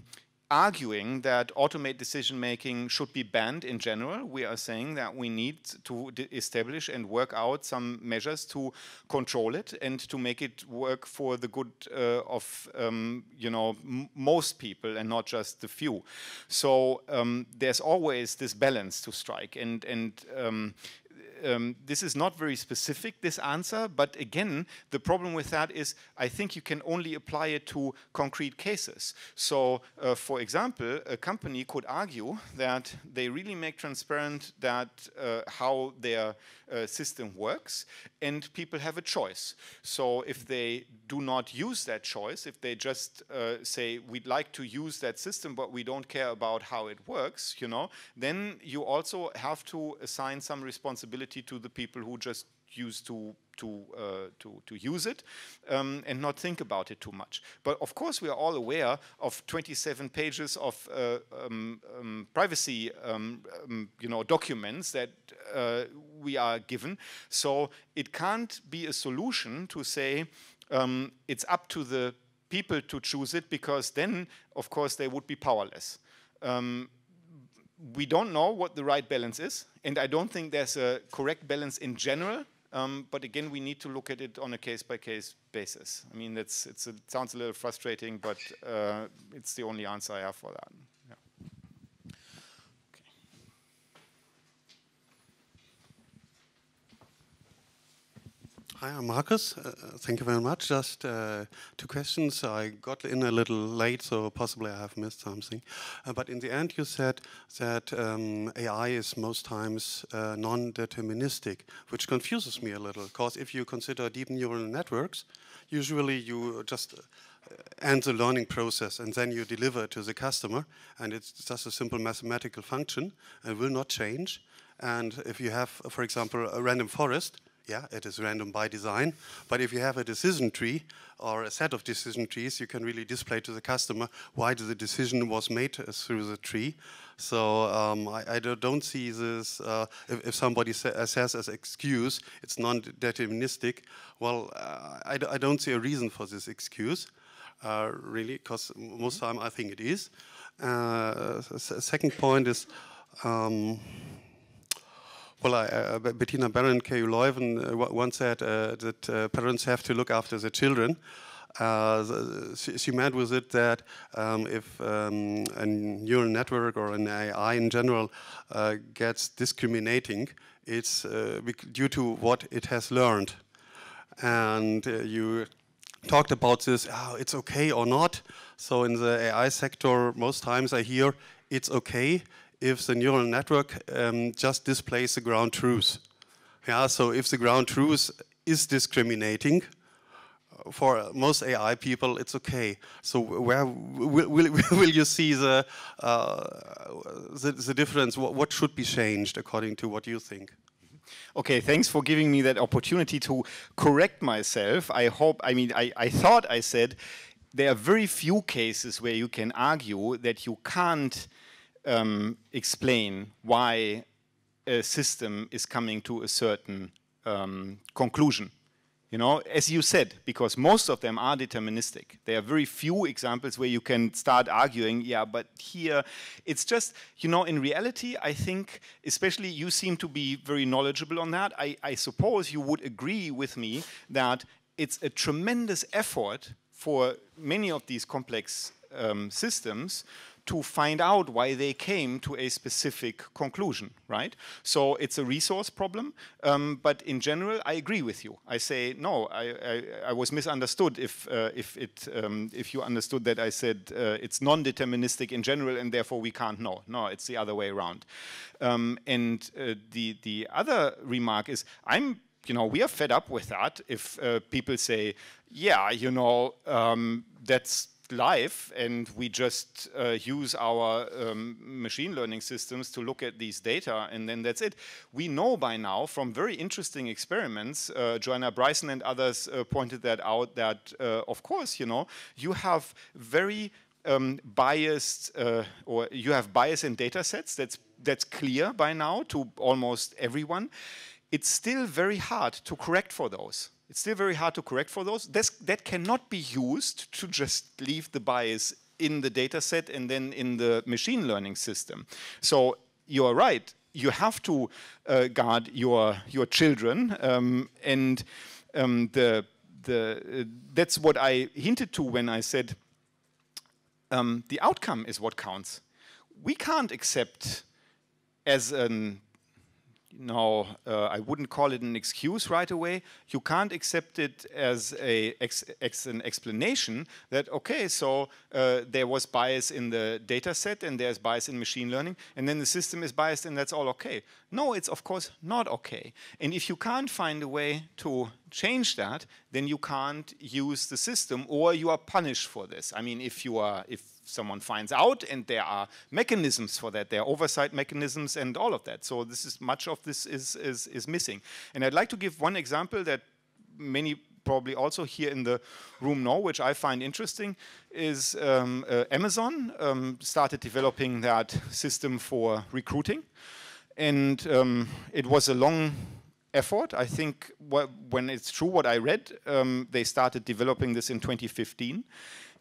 arguing that automated decision making should be banned in general. We are saying that we need to establish and work out some measures to control it and to make it work for the good uh, of um, you know most people and not just the few. So um, there's always this balance to strike, and and um, um, this is not very specific, this answer, but again, the problem with that is I think you can only apply it to concrete cases. So, uh, for example, a company could argue that they really make transparent that uh, how their uh, system works, and people have a choice. So, if they do not use that choice, if they just uh, say we'd like to use that system, but we don't care about how it works, you know, then you also have to assign some responsibility to the people who just used to to uh, to to use it um, and not think about it too much. But of course, we are all aware of 27 pages of uh, um, um, privacy, um, um, you know, documents that uh, we are given. So it can't be a solution to say um, it's up to the people to choose it because then, of course, they would be powerless we don't know what the right balance is, and I don't think there's a correct balance in general. Um, but again, we need to look at it on a case-by-case -case basis. I mean, it's, it's it sounds a little frustrating, but uh, it's the only answer I have for that. Hi, I'm Marcus. Uh, thank you very much. Just uh, two questions. I got in a little late, so possibly I have missed something. Uh, but in the end, you said that um, AI is most times uh, non-deterministic, which confuses me a little. Because if you consider deep neural networks, usually you just uh, end the learning process and then you deliver to the customer, and it's just a simple mathematical function and will not change. And if you have, for example, a random forest, yeah, it is random by design. But if you have a decision tree or a set of decision trees, you can really display to the customer why the decision was made through the tree. So um, I, I, don't see this, uh, if, if, somebody sa uh, says as excuse, it's non-deterministic, well, uh, I d I don't see a reason for this excuse. uh, really, because most time I think it is. Uh, second point is, um, well, uh, Bettina Berendt, Leuven, uh, once said uh, that parents have to look after their children. Uh, she, meant with it that um, if um, a neural network or an AI in general uh, gets discriminating, it's uh, due to what it has learned. And you talked about this, oh, it's okay or not. So in the AI sector, most times I hear it's okay if the neural network um, just displays the ground truth. Yeah, so if the ground truth is discriminating, for most AI people, it's okay. So where will, will, will you see the, uh, the, the, difference? What, what should be changed according to what you think? Okay, thanks for giving me that opportunity to correct myself. I hope, I mean, I, I thought I said there are very few cases where you can argue that you can't um, explain why a system is coming to a certain um, conclusion. You know, as you said, because most of them are deterministic. There are very few examples where you can start arguing, yeah, but here it's just, you know, in reality, I think, especially you seem to be very knowledgeable on that. I, I suppose you would agree with me that it's a tremendous effort for many of these complex um, systems to find out why they came to a specific conclusion, right? So it's a resource problem, um, but in general, I agree with you. I say, no, I, I, I was misunderstood if, uh, if, it, um, if you understood that I said uh, it's non-deterministic in general and therefore we can't know. No, it's the other way around. Um, and uh, the, the other remark is, I'm you know, we are fed up with that if uh, people say, yeah, you know, um, that's live and we just uh, use our um, machine learning systems to look at these data and then that's it. We know by now from very interesting experiments, uh, Joanna Bryson and others uh, pointed that out that uh, of course, you know, you have very um, biased uh, or you have bias in data sets that's, that's clear by now to almost everyone. It's still very hard to correct for those. It's still very hard to correct for those. This, that cannot be used to just leave the bias in the data set and then in the machine learning system. So you're right. You have to uh, guard your your children, um, and um, the the uh, that's what I hinted to when I said um, the outcome is what counts. We can't accept as an no, uh, I wouldn't call it an excuse right away. You can't accept it as a ex ex an explanation that okay, so uh, there was bias in the data set and there's bias in machine learning, and then the system is biased and that's all okay. No, it's of course not okay. And if you can't find a way to change that, then you can't use the system or you are punished for this. I mean, if you are if someone finds out and there are mechanisms for that there are oversight mechanisms and all of that so this is much of this is is, is missing and i'd like to give one example that many probably also here in the room know, which I find interesting, is um, uh, Amazon um, started developing that system for recruiting. And um, it was a long effort. I think when it's true what I read, um, they started developing this in 2015.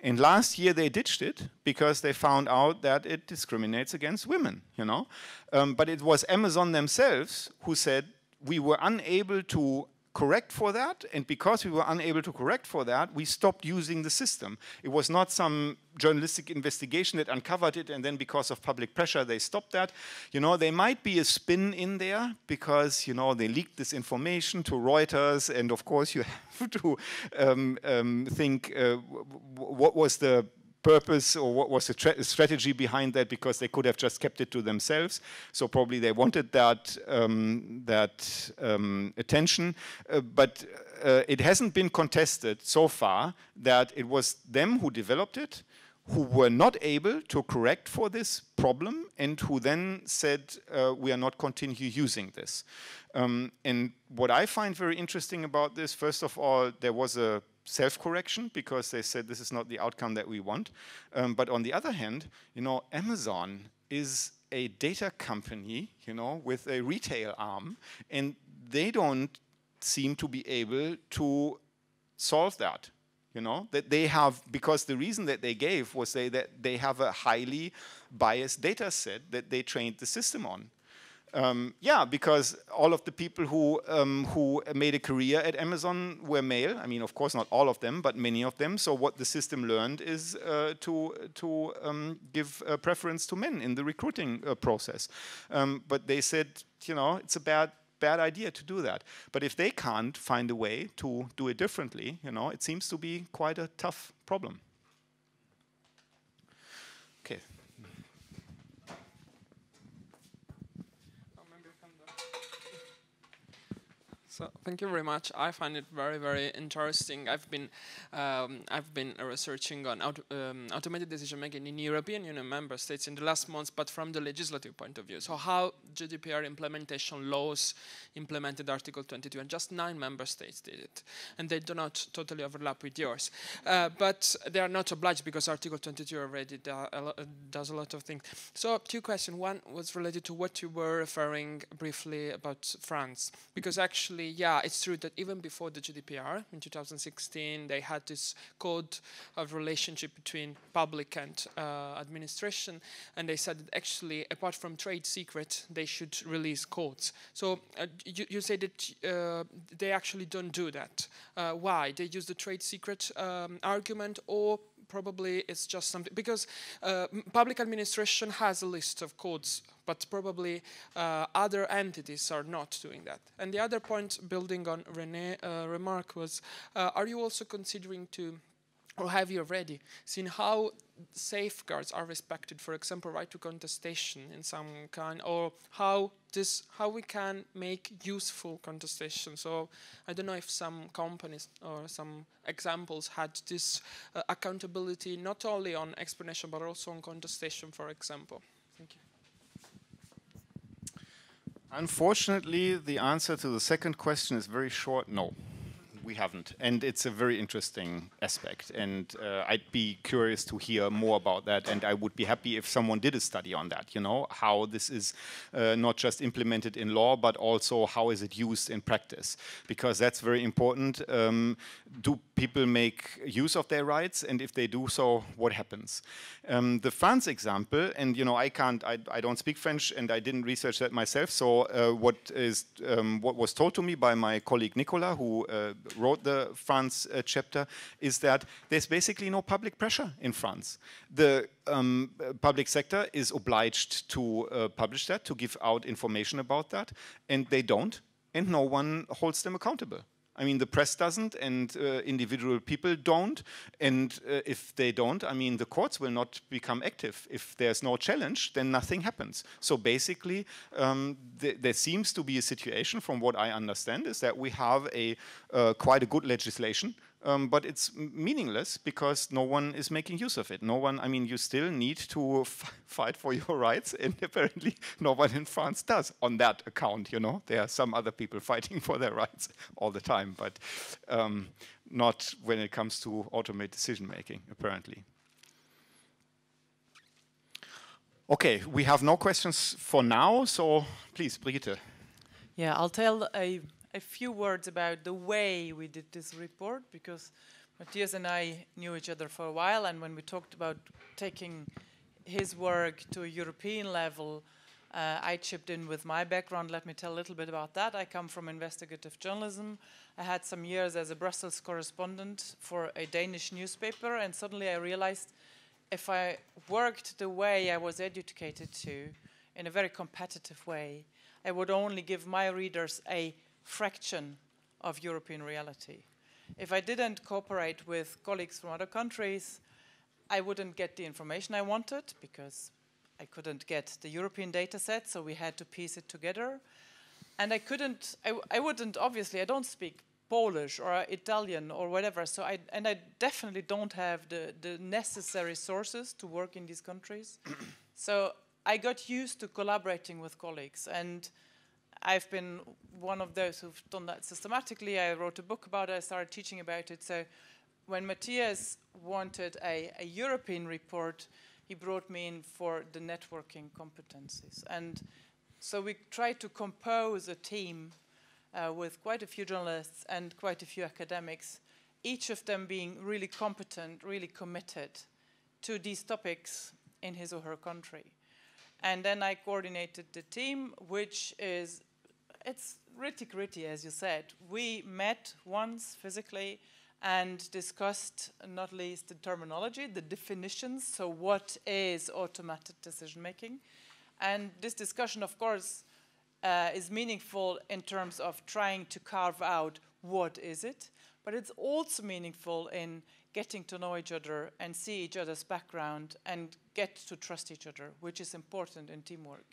And last year they ditched it because they found out that it discriminates against women, you know. Um, but it was Amazon themselves who said we were unable to correct for that, and because we were unable to correct for that, we stopped using the system. It was not some journalistic investigation that uncovered it, and then because of public pressure, they stopped that. You know, there might be a spin in there because, you know, they leaked this information to Reuters, and of course you have to um, um, think uh, what was the purpose or what was the strategy behind that because they could have just kept it to themselves. So probably they wanted that, um, that um, attention. Uh, but uh, it hasn't been contested so far that it was them who developed it, who were not able to correct for this problem and who then said, uh, we are not continue using this. Um, and what I find very interesting about this, first of all, there was a self-correction because they said this is not the outcome that we want. Um, but on the other hand, you know, Amazon is a data company, you know, with a retail arm, and they don't seem to be able to solve that. You know that they have because the reason that they gave was they, that they have a highly biased data set that they trained the system on. Um, yeah, because all of the people who um, who made a career at Amazon were male. I mean, of course, not all of them, but many of them. So what the system learned is uh, to to um, give preference to men in the recruiting uh, process. Um, but they said, you know, it's a bad bad idea to do that. But if they can't find a way to do it differently, you know, it seems to be quite a tough problem. So thank you very much. I find it very, very interesting. I've been, um, I've been researching on um, automated decision making in European Union member states in the last months, but from the legislative point of view. So how GDPR implementation laws implemented Article 22, and just nine member states did it, and they do not totally overlap with yours. Uh, but they are not obliged because Article 22 already does a lot of things. So two questions. One was related to what you were referring briefly about France, because actually yeah, it's true that even before the GDPR in 2016, they had this code of relationship between public and uh, administration, and they said that actually, apart from trade secret, they should release codes. So uh, you, you, say that uh, they actually don't do that. Uh, why? They use the trade secret um, argument, or probably it's just something because uh, public administration has a list of codes but probably uh, other entities are not doing that. And the other point, building on Rene's uh, remark, was uh, are you also considering to or have you already seen how safeguards are respected for example right to contestation in some kind or how this how we can make useful contestation so i don't know if some companies or some examples had this uh, accountability not only on explanation but also on contestation for example. Thank you. Unfortunately, the answer to the second question is very short no we haven't, and it's a very interesting aspect. And uh, I'd be curious to hear more about that. And I would be happy if someone did a study on that. You know how this is uh, not just implemented in law, but also how is it used in practice, because that's very important. Um, do people make use of their rights, and if they do so, what happens? Um, the France example, and you know I can't, I, I, don't speak French, and I didn't research that myself. So uh, what is um, what was told to me by my colleague Nicola, who uh, wrote the France uh, chapter, is that there's basically no public pressure in France. The um, public sector is obliged to uh, publish that, to give out information about that, and they don't, and no one holds them accountable. I mean, the press doesn't, and uh, individual people don't. And uh, if they don't, I mean, the courts will not become active. If there's no challenge, then nothing happens. So basically, um, th there seems to be a situation, from what I understand, is that we have a uh, quite a good legislation um, but it's meaningless because no one is making use of it. No one, I mean, you still need to fight for your rights, and apparently no one in France does on that account, you know. There are some other people fighting for their rights all the time, but um, not when it comes to automate decision making, apparently. Okay, we have no questions for now, so please, Brigitte. Yeah, I'll tell a a few words about the way we did this report because Matthias and I knew each other for a while, and when we talked about taking his work to a European level, uh, I chipped in with my background. Let me tell a little bit about that. I come from investigative journalism. I had some years as a Brussels correspondent for a Danish newspaper, and suddenly I realized if I worked the way I was educated to, in a very competitive way, I would only give my readers a fraction of European reality. If I didn't cooperate with colleagues from other countries, I wouldn't get the information I wanted because I couldn't get the European data set, so we had to piece it together. And I couldn't, I, I wouldn't, obviously, I don't speak Polish or Italian or whatever, so I, and I definitely don't have the, the necessary sources to work in these countries. so I got used to collaborating with colleagues and I've been one of those who've done that systematically. I wrote a book about it. I started teaching about it. So when Matthias wanted a, a European report, he brought me in for the networking competencies. And so we tried to compose a team uh, with quite a few journalists and quite a few academics each of them being really competent, really committed to these topics in his or her country. And then I coordinated the team, which is, it's gritty gritty, as you said. We met once physically and discussed not least the terminology, the definitions, so what is automated decision making. And this discussion, of course, uh, is meaningful in terms of trying to carve out what is it, but it's also meaningful in getting to know each other and see each other's background and get to trust each other, which is important in teamwork.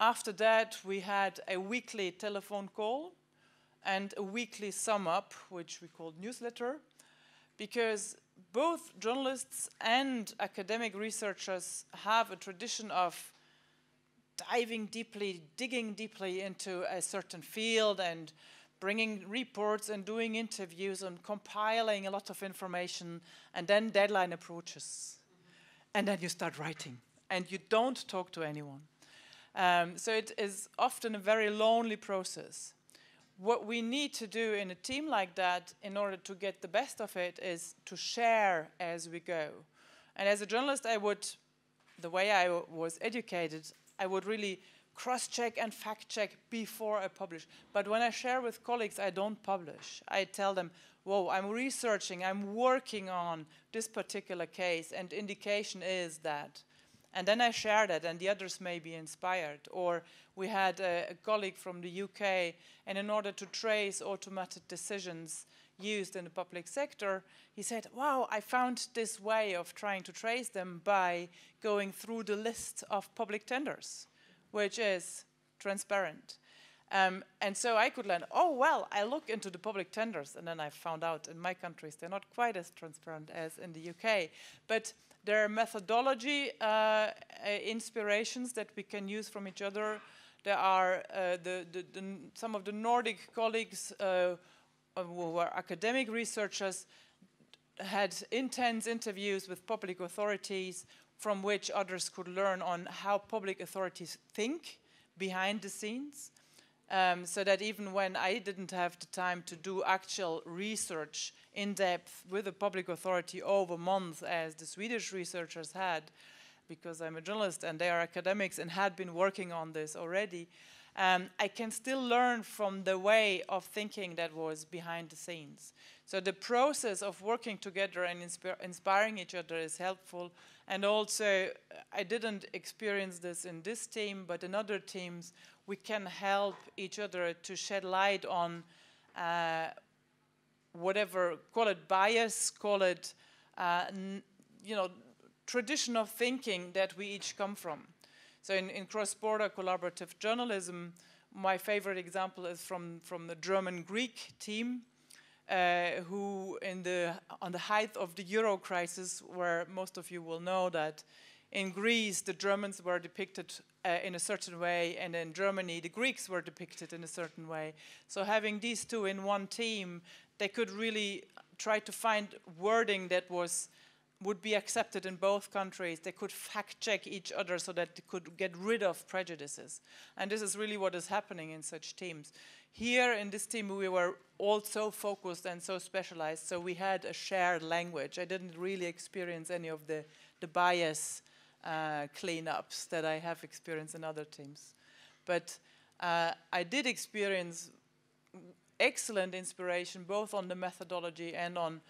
After that, we had a weekly telephone call and a weekly sum up, which we called newsletter, because both journalists and academic researchers have a tradition of diving deeply, digging deeply into a certain field and bringing reports and doing interviews and compiling a lot of information, and then deadline approaches. And then you start writing, and you don't talk to anyone. Um, so it is often a very lonely process what we need to do in a team like that in order to get the best of it is to share as we go. And as a journalist, I would, the way I was educated, I would really cross check and fact check before I publish. But when I share with colleagues, I don't publish. I tell them, whoa, I'm researching, I'm working on this particular case, and indication is that. And then I share that, and the others may be inspired. Or we had a, a, colleague from the UK, and in order to trace automated decisions used in the public sector, he said, Wow, I found this way of trying to trace them by going through the list of public tenders, which is transparent. Um, and so I could learn, oh, well, I look into the public tenders, and then I found out in my countries they're not quite as transparent as in the UK. But there are methodology uh, uh, inspirations that we can use from each other. There are uh, the, the, the, some of the Nordic colleagues uh, who were academic researchers had intense interviews with public authorities from which others could learn on how public authorities think behind the scenes. Um, so that even when I didn't have the time to do actual research in depth with a public authority over months, as the Swedish researchers had, because I'm a journalist and they are academics and had been working on this already, um, I can still learn from the way of thinking that was behind the scenes. So the process of working together and insp inspiring each other is helpful. And also, I didn't experience this in this team, but in other teams, we can help each other to shed light on uh, whatever, call it bias, call it, uh, you know, tradition of thinking that we each come from. So in, in cross-border collaborative journalism, my favorite example is from, from the German-Greek team, uh, who in the, on the height of the Euro crisis, where most of you will know that in Greece, the Germans were depicted uh, in a certain way, and in Germany, the Greeks were depicted in a certain way. So having these two in one team, they could really try to find wording that was would be accepted in both countries. They could fact check each other so that they could get rid of prejudices. And this is really what is happening in such teams. Here in this team, we were all so focused and so specialized, so we had a shared language. I didn't really experience any of the, the bias uh, cleanups that I have experienced in other teams. But uh, I did experience excellent inspiration both on the methodology and on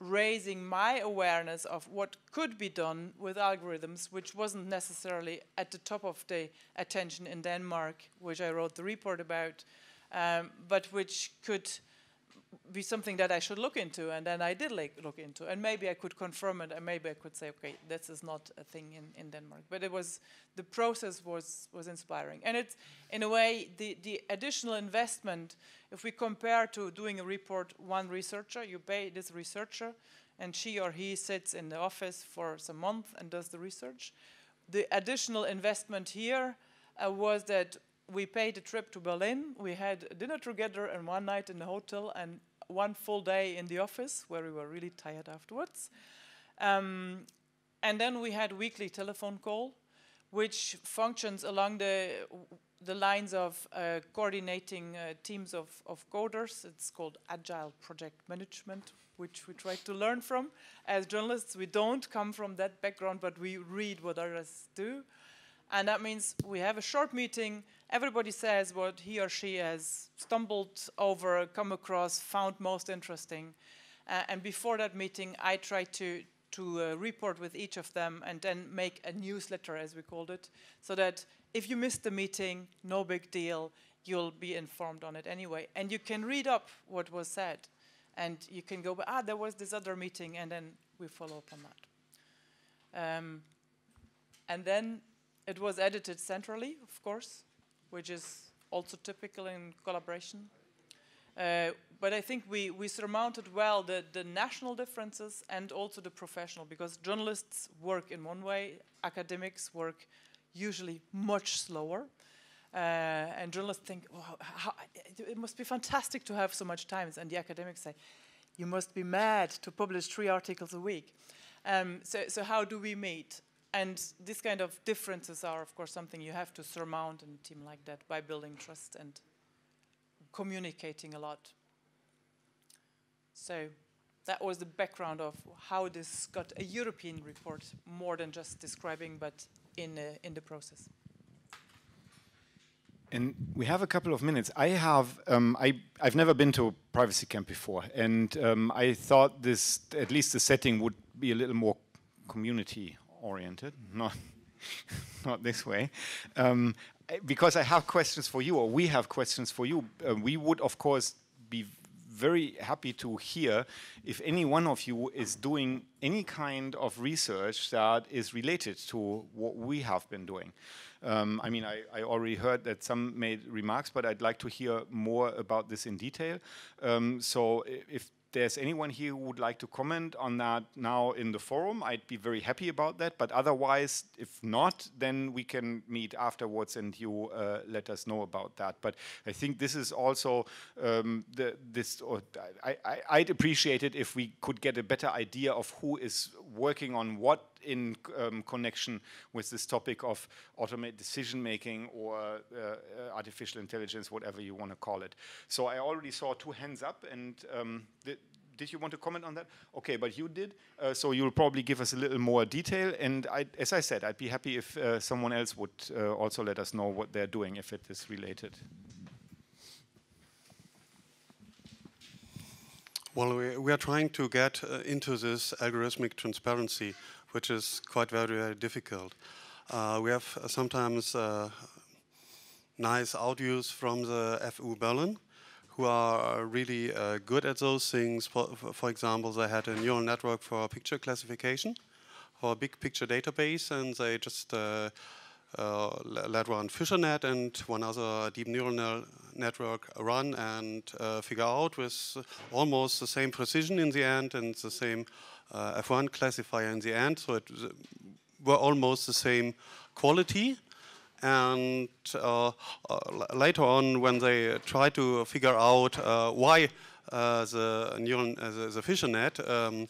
raising my awareness of what could be done with algorithms, which wasn't necessarily at the top of the attention in Denmark, which I wrote the report about, um, but which could be something that I should look into, and then I did like, look into, and maybe I could confirm it, and maybe I could say, okay, this is not a thing in, in Denmark. But it was the process was was inspiring, and it's in a way the the additional investment. If we compare to doing a report, one researcher, you pay this researcher, and she or he sits in the office for some month and does the research. The additional investment here uh, was that we paid a trip to Berlin. We had dinner together and one night in the hotel and one full day in the office where we were really tired afterwards. Um, and then we had weekly telephone call which functions along the the lines of uh, coordinating uh, teams of, of coders. It's called agile project management, which we try to learn from. As journalists, we don't come from that background, but we read what others do. And that means we have a short meeting, everybody says what he or she has stumbled over, come across, found most interesting. Uh, and before that meeting, I try to, to uh, report with each of them and then make a newsletter, as we called it, so that if you missed the meeting, no big deal, you'll be informed on it anyway. And you can read up what was said. And you can go, ah, there was this other meeting, and then we follow up on that. Um, and then it was edited centrally, of course, which is also typical in collaboration. Uh, but I think we, we surmounted well the, the national differences and also the professional, because journalists work in one way, academics work usually much slower. Uh, and journalists think, oh, how, it must be fantastic to have so much time. And the academics say, you must be mad to publish three articles a week. Um, so, so how do we meet? And these kind of differences are, of course, something you have to surmount in a team like that by building trust and communicating a lot. So that was the background of how this got a European report, more than just describing, but in, uh, in the process. And we have a couple of minutes. I have, um, I, I've never been to a privacy camp before, and um, I thought this, at least the setting would be a little more community oriented, not, not this way. Um, because I have questions for you, or we have questions for you. Uh, we would, of course, be very happy to hear if any one of you is doing any kind of research that is related to what we have been doing. Um, I mean, I, I, already heard that some made remarks, but I'd like to hear more about this in detail. Um, so if there's anyone here who would like to comment on that now in the forum, I'd be very happy about that. But otherwise, if not, then we can meet afterwards and you uh, let us know about that. But I think this is also um, the, this. I, I, would appreciate it if we could get a better idea of who is working on what in um, connection with this topic of automated decision making or uh, artificial intelligence, whatever you want to call it. So I already saw two hands up, and um, did you want to comment on that? Okay, but you did, uh, so you'll probably give us a little more detail. And I, as I said, I'd be happy if uh, someone else would uh, also let us know what they're doing if it is related. Well, we, we are trying to get uh, into this algorithmic transparency which is quite very, very difficult. Uh, we have uh, sometimes uh, nice audios from the FU Berlin who are really uh, good at those things. For, for, example, they had a neural network for picture classification for a big picture database, and they just uh, let run FisherNet and one other deep neural network run and uh, figure out with almost the same precision in the end and the same uh, F1 classifier in the end, so it were almost the same quality. And uh, uh, later on, when they try to figure out uh, why the neuron, the, the FisherNet um,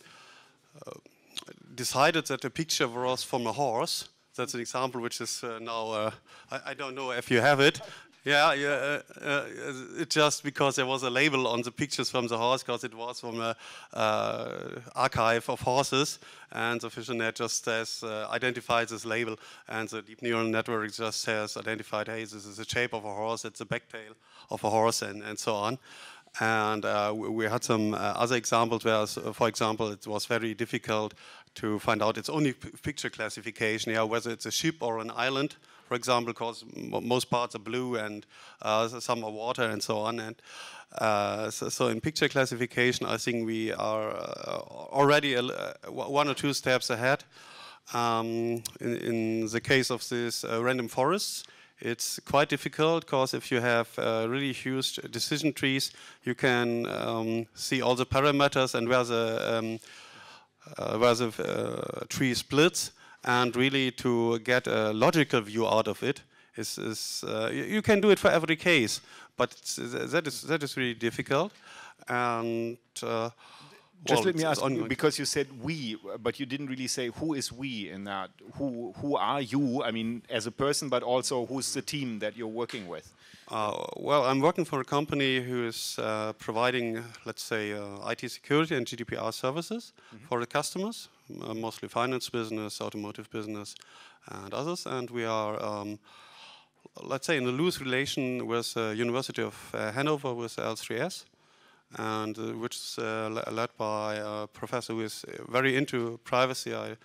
decided that the picture was from a horse, that's an example which is uh, now, uh, I, I, don't know if you have it, yeah, yeah. Uh, uh, just because there was a label on the pictures from the horse, because it was from an uh, archive of horses, and the FisherNet just says uh, identifies this label, and the deep neural network just says identified, hey, this is the shape of a horse, it's the back tail of a horse, and, and so on. And uh, we had some uh, other examples where, for example, it was very difficult to find out its only picture classification, yeah, whether it's a ship or an island for example, because most parts are blue and uh, some are water and so on. And uh, so, so, in picture classification, I think we are uh, already one or two steps ahead. Um, in, in, the case of this uh, random forests, it's quite difficult because if you have uh, really huge decision trees, you can um, see all the parameters and where the um, uh, where the uh, tree splits and really to get a logical view out of it is, is uh, you can do it for every case, but that is that is really difficult. And uh, Just well, let me ask you, because you said we, but you didn't really say who is we in that. Who who are you? I mean, as a person, but also who's the team that you're working with? Uh, well, I'm working for a company who is uh, providing, let's say, uh, IT security and GDPR services for the customers, uh, mostly finance business, automotive business, and others. And we are, um, let's say, in a loose relation with the University of uh, Hanover with L3S, and uh, which is uh, le- led by a professor who is uh, very into privacy. I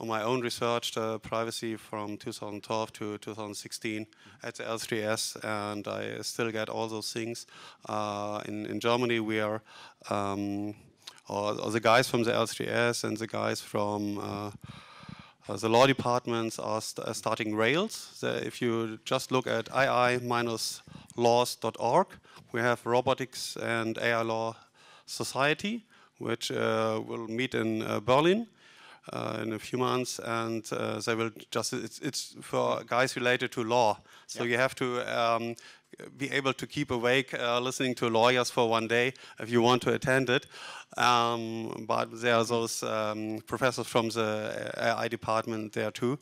on my own researched uh, privacy from 2012 to 2016 at the L3S, and I still get all those things. Uh, in, in Germany, we are, um, or, the guys from the L3S and the guys from uh, uh, the law departments are st- starting Rails. If you just look at ai-laws.org, we have robotics and AI law society, which uh, will meet in Berlin in a few months, and uh, they will just it's, it's for guys related to law. So you have to um, be able to keep awake uh, listening to lawyers for one day if you want to attend it. Um, but there are those um, professors from the AI department there too,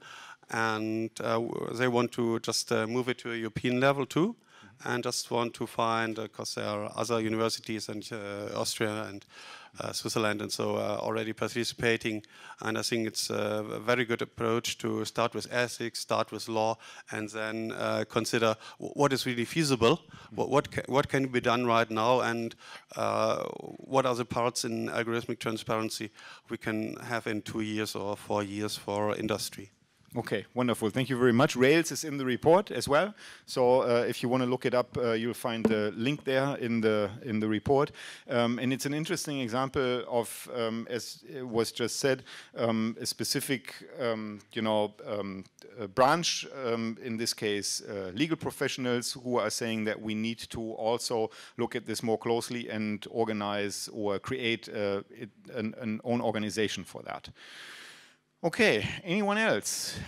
and uh, they want to just uh, move it to a European level too and just want to find because there are other universities in uh, Austria and uh, Switzerland and so uh, already participating. And I think it's a very good approach to start with ethics, start with law, and then uh, consider what is really feasible, what what, ca- what can be done right now, and uh, what are the parts in algorithmic transparency we can have in two years or four years for industry. Okay, wonderful. Thank you very much. Rails is in the report as well. So uh, if you want to look it up, uh, you'll find the link there in the in the report. Um, and it's an interesting example of, um, as it was just said, um, a specific, um, you know, um, branch. Um, in this case, uh, legal professionals who are saying that we need to also look at this more closely and organize or create uh, it, an, an own organization for that. Okay, anyone else?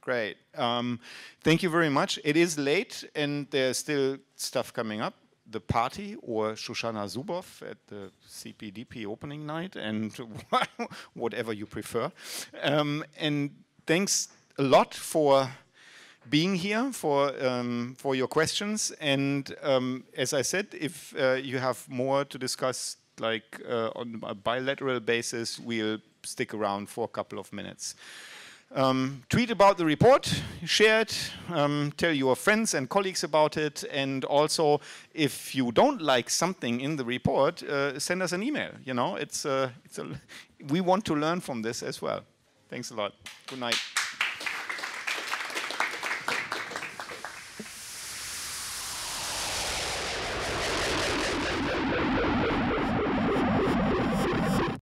Great. Um, thank you very much. It is late and there's still stuff coming up. The party or Shoshana Zuboff at the CPDP opening night and whatever you prefer. Um, and thanks a lot for being here for um, for your questions. And um, as I said, if uh, you have more to discuss, like uh, on a bilateral basis, we'll stick around for a couple of minutes. Um, tweet about the report, share it, um, tell your friends and colleagues about it, and also if you don't like something in the report, uh, send us an email. You know, it's, uh, it's a, we want to learn from this as well. Thanks a lot. Good night.